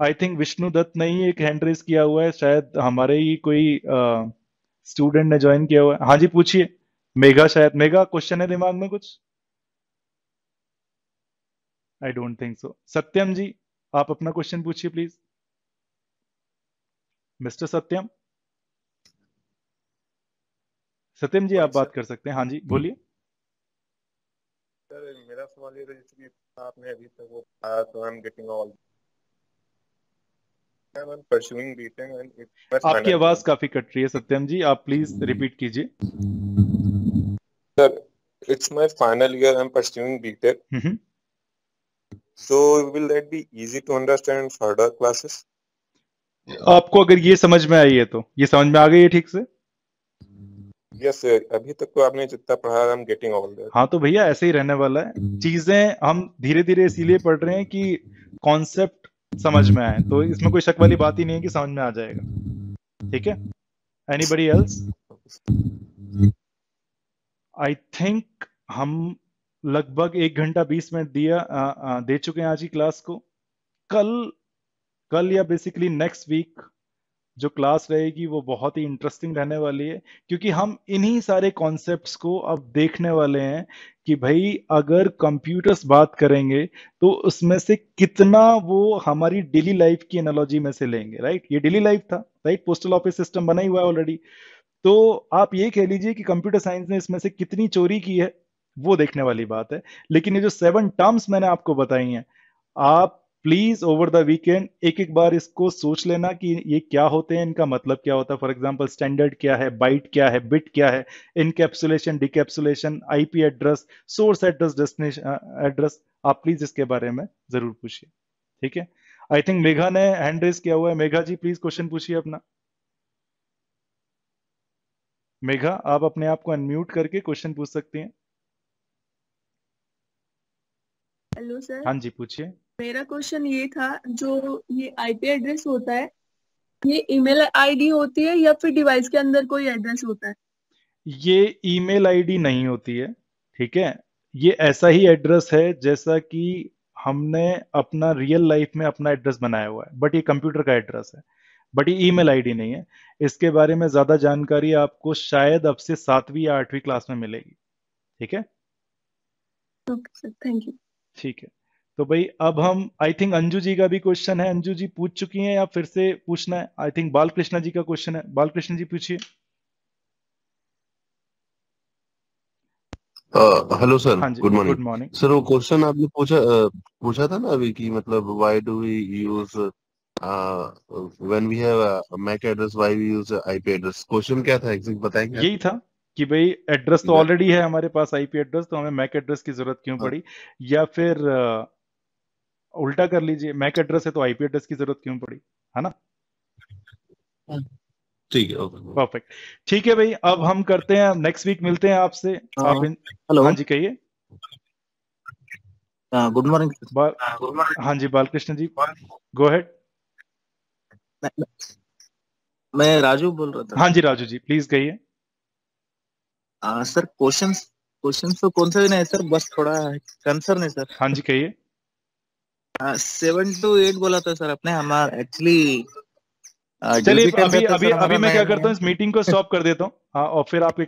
आई थिंक विष्णु दत्त ने ही एक हैंड रेस किया हुआ है। शायद हमारे ही कोई स्टूडेंट ने ज्वाइन किया हुआ है। हाँ जी, पूछिए। मेगा शायद मेगा क्वेश्चन है दिमाग में कुछ? आई डोंट थिंक सो सत्यम जी आप अपना क्वेश्चन पूछिए प्लीज़ मिस्टर सत्यम सत्यम जी आप बात कर सकते हैं। हाँ जी बोलिए। सर मेरा सवाल ये कि आपने अभी तक वो तो आई एम गेटिंग ऑल आपकी आवाज़ काफ़ी कट रही है सत्यम जी। आप प्लीज़ रिपीट कीजिए। Sir it's my final year I am pursuing BTech so will that be easy to understand in further classes? आपको अगर ये समझ में आई है तो ये समझ में आ गई है ठीक से? Yes sir. अभी तक तो आपने जितना पढ़ा I am getting all that हाँ तो भैया ऐसे ही रहने वाला है। चीज़ें हम धीरे धीरे इसीलिए पढ़ रहे हैं कि कॉन्सेप्ट समझ में आए। तो इसमें कोई शक वाली बात ही नहीं है कि समझ में आ जाएगा। ठीक है? एनीबडी एल्स आई थिंक हम लगभग एक घंटा बीस मिनट दिया आ, आ, दे चुके हैं आज की क्लास को। कल कल या बेसिकली नेक्स्ट वीक जो क्लास रहेगी वो बहुत ही इंटरेस्टिंग रहने वाली है क्योंकि हम इन्हीं सारे कॉन्सेप्ट्स को अब देखने वाले हैं कि भाई अगर कंप्यूटर्स बात करेंगे तो उसमें से कितना वो हमारी डेली लाइफ की एनालॉजी में से लेंगे राइट ये डेली लाइफ था राइट पोस्टल ऑफ़िस सिस्टम बना ही हुआ है ऑलरेडी तो आप ये कह लीजिए कि कंप्यूटर साइंस ने इसमें से कितनी चोरी की है वो देखने वाली बात है। लेकिन ये जो सेवन टर्म्स मैंने आपको बताई हैं, आप प्लीज़ ओवर द वीकेंड एक एक बार इसको सोच लेना कि ये क्या होते हैं, इनका मतलब क्या होता है। फॉर एग्ज़ाम्पल स्टैंडर्ड क्या है बाइट क्या है बिट क्या है encapsulation decapsulation IP address source address destination address आप प्लीज़ इसके बारे में ज़रूर पूछिए। ठीक है? आई थिंक मेघा ने हैंड रेस किया हुआ है। मेघा जी प्लीज़ क्वेश्चन पूछिए अपना। मेघा, आप अपने आप को अनम्यूट करके क्वेश्चन पूछ सकती हैं। हेलो सर हाँ जी पूछिए। मेरा क्वेश्चन ये था जो ये आईपी एड्रेस होता है ये ईमेल आईडी होती है या फिर डिवाइस के अंदर कोई एड्रेस होता है? ये ईमेल आईडी नहीं होती है ठीक है? ये ऐसा ही एड्रेस है जैसा कि हमने अपना रियल लाइफ में अपना एड्रेस बनाया हुआ है बट ये कंप्यूटर का एड्रेस है बट ये ईमेल आईडी नहीं है। इसके बारे में ज़्यादा जानकारी आपको शायद अब से सातवीं या आठवीं क्लास में मिलेगी ठीक है? ओके सर थैंक यू ठीक है। तो भाई अब हम आई थिंक अंजू जी का भी क्वेश्चन है। अंजू जी पूछ चुकी हैं या फिर से पूछना है? आई थिंक बालकृष्णा जी का क्वेश्चन है। बालकृष्ण जी पूछिए। Hello sir good morning good morning sir वो क्वेश्चन आपने पूछा पूछा था ना अभी कि मतलब why do we use when we have MAC address why we use IP address question क्या था? एग्जैक्ट बताएँगे यही था। कि भाई एड्रेस तो ऑलरेडी है हमारे पास आईपी एड्रेस तो हमें मैक एड्रेस की ज़रूरत क्यों हाँ। पड़ी? या फिर उल्टा कर लीजिए मैक एड्रेस है तो आईपी एड्रेस की ज़रूरत क्यों पड़ी? है ना? ठीक है परफेक्ट ठीक है भाई अब हम करते हैं नेक्स्ट वीक मिलते हैं आपसे। आप हेलो हाँ जी कहिए। गुड मॉर्निंग बाल हाँ जी बालकृष्ण जी गो अहेड मैं राजू बोल रहा था। हाँ जी राजू जी प्लीज़ कहिए। आ, सर क्वेश्चंस क्वेश्चंस तो कौन सा भी नहीं सर बस थोड़ा कंसर्न है सर। हाँ जी कहिए। सेवन टू एट बोला था सर आपने। हमारा एक्चुअली चलिए अभी अभी अभी मैं क्या करता हूँ इस मीटिंग को स्टॉप कर देता हूँ। हाँ और फिर आपके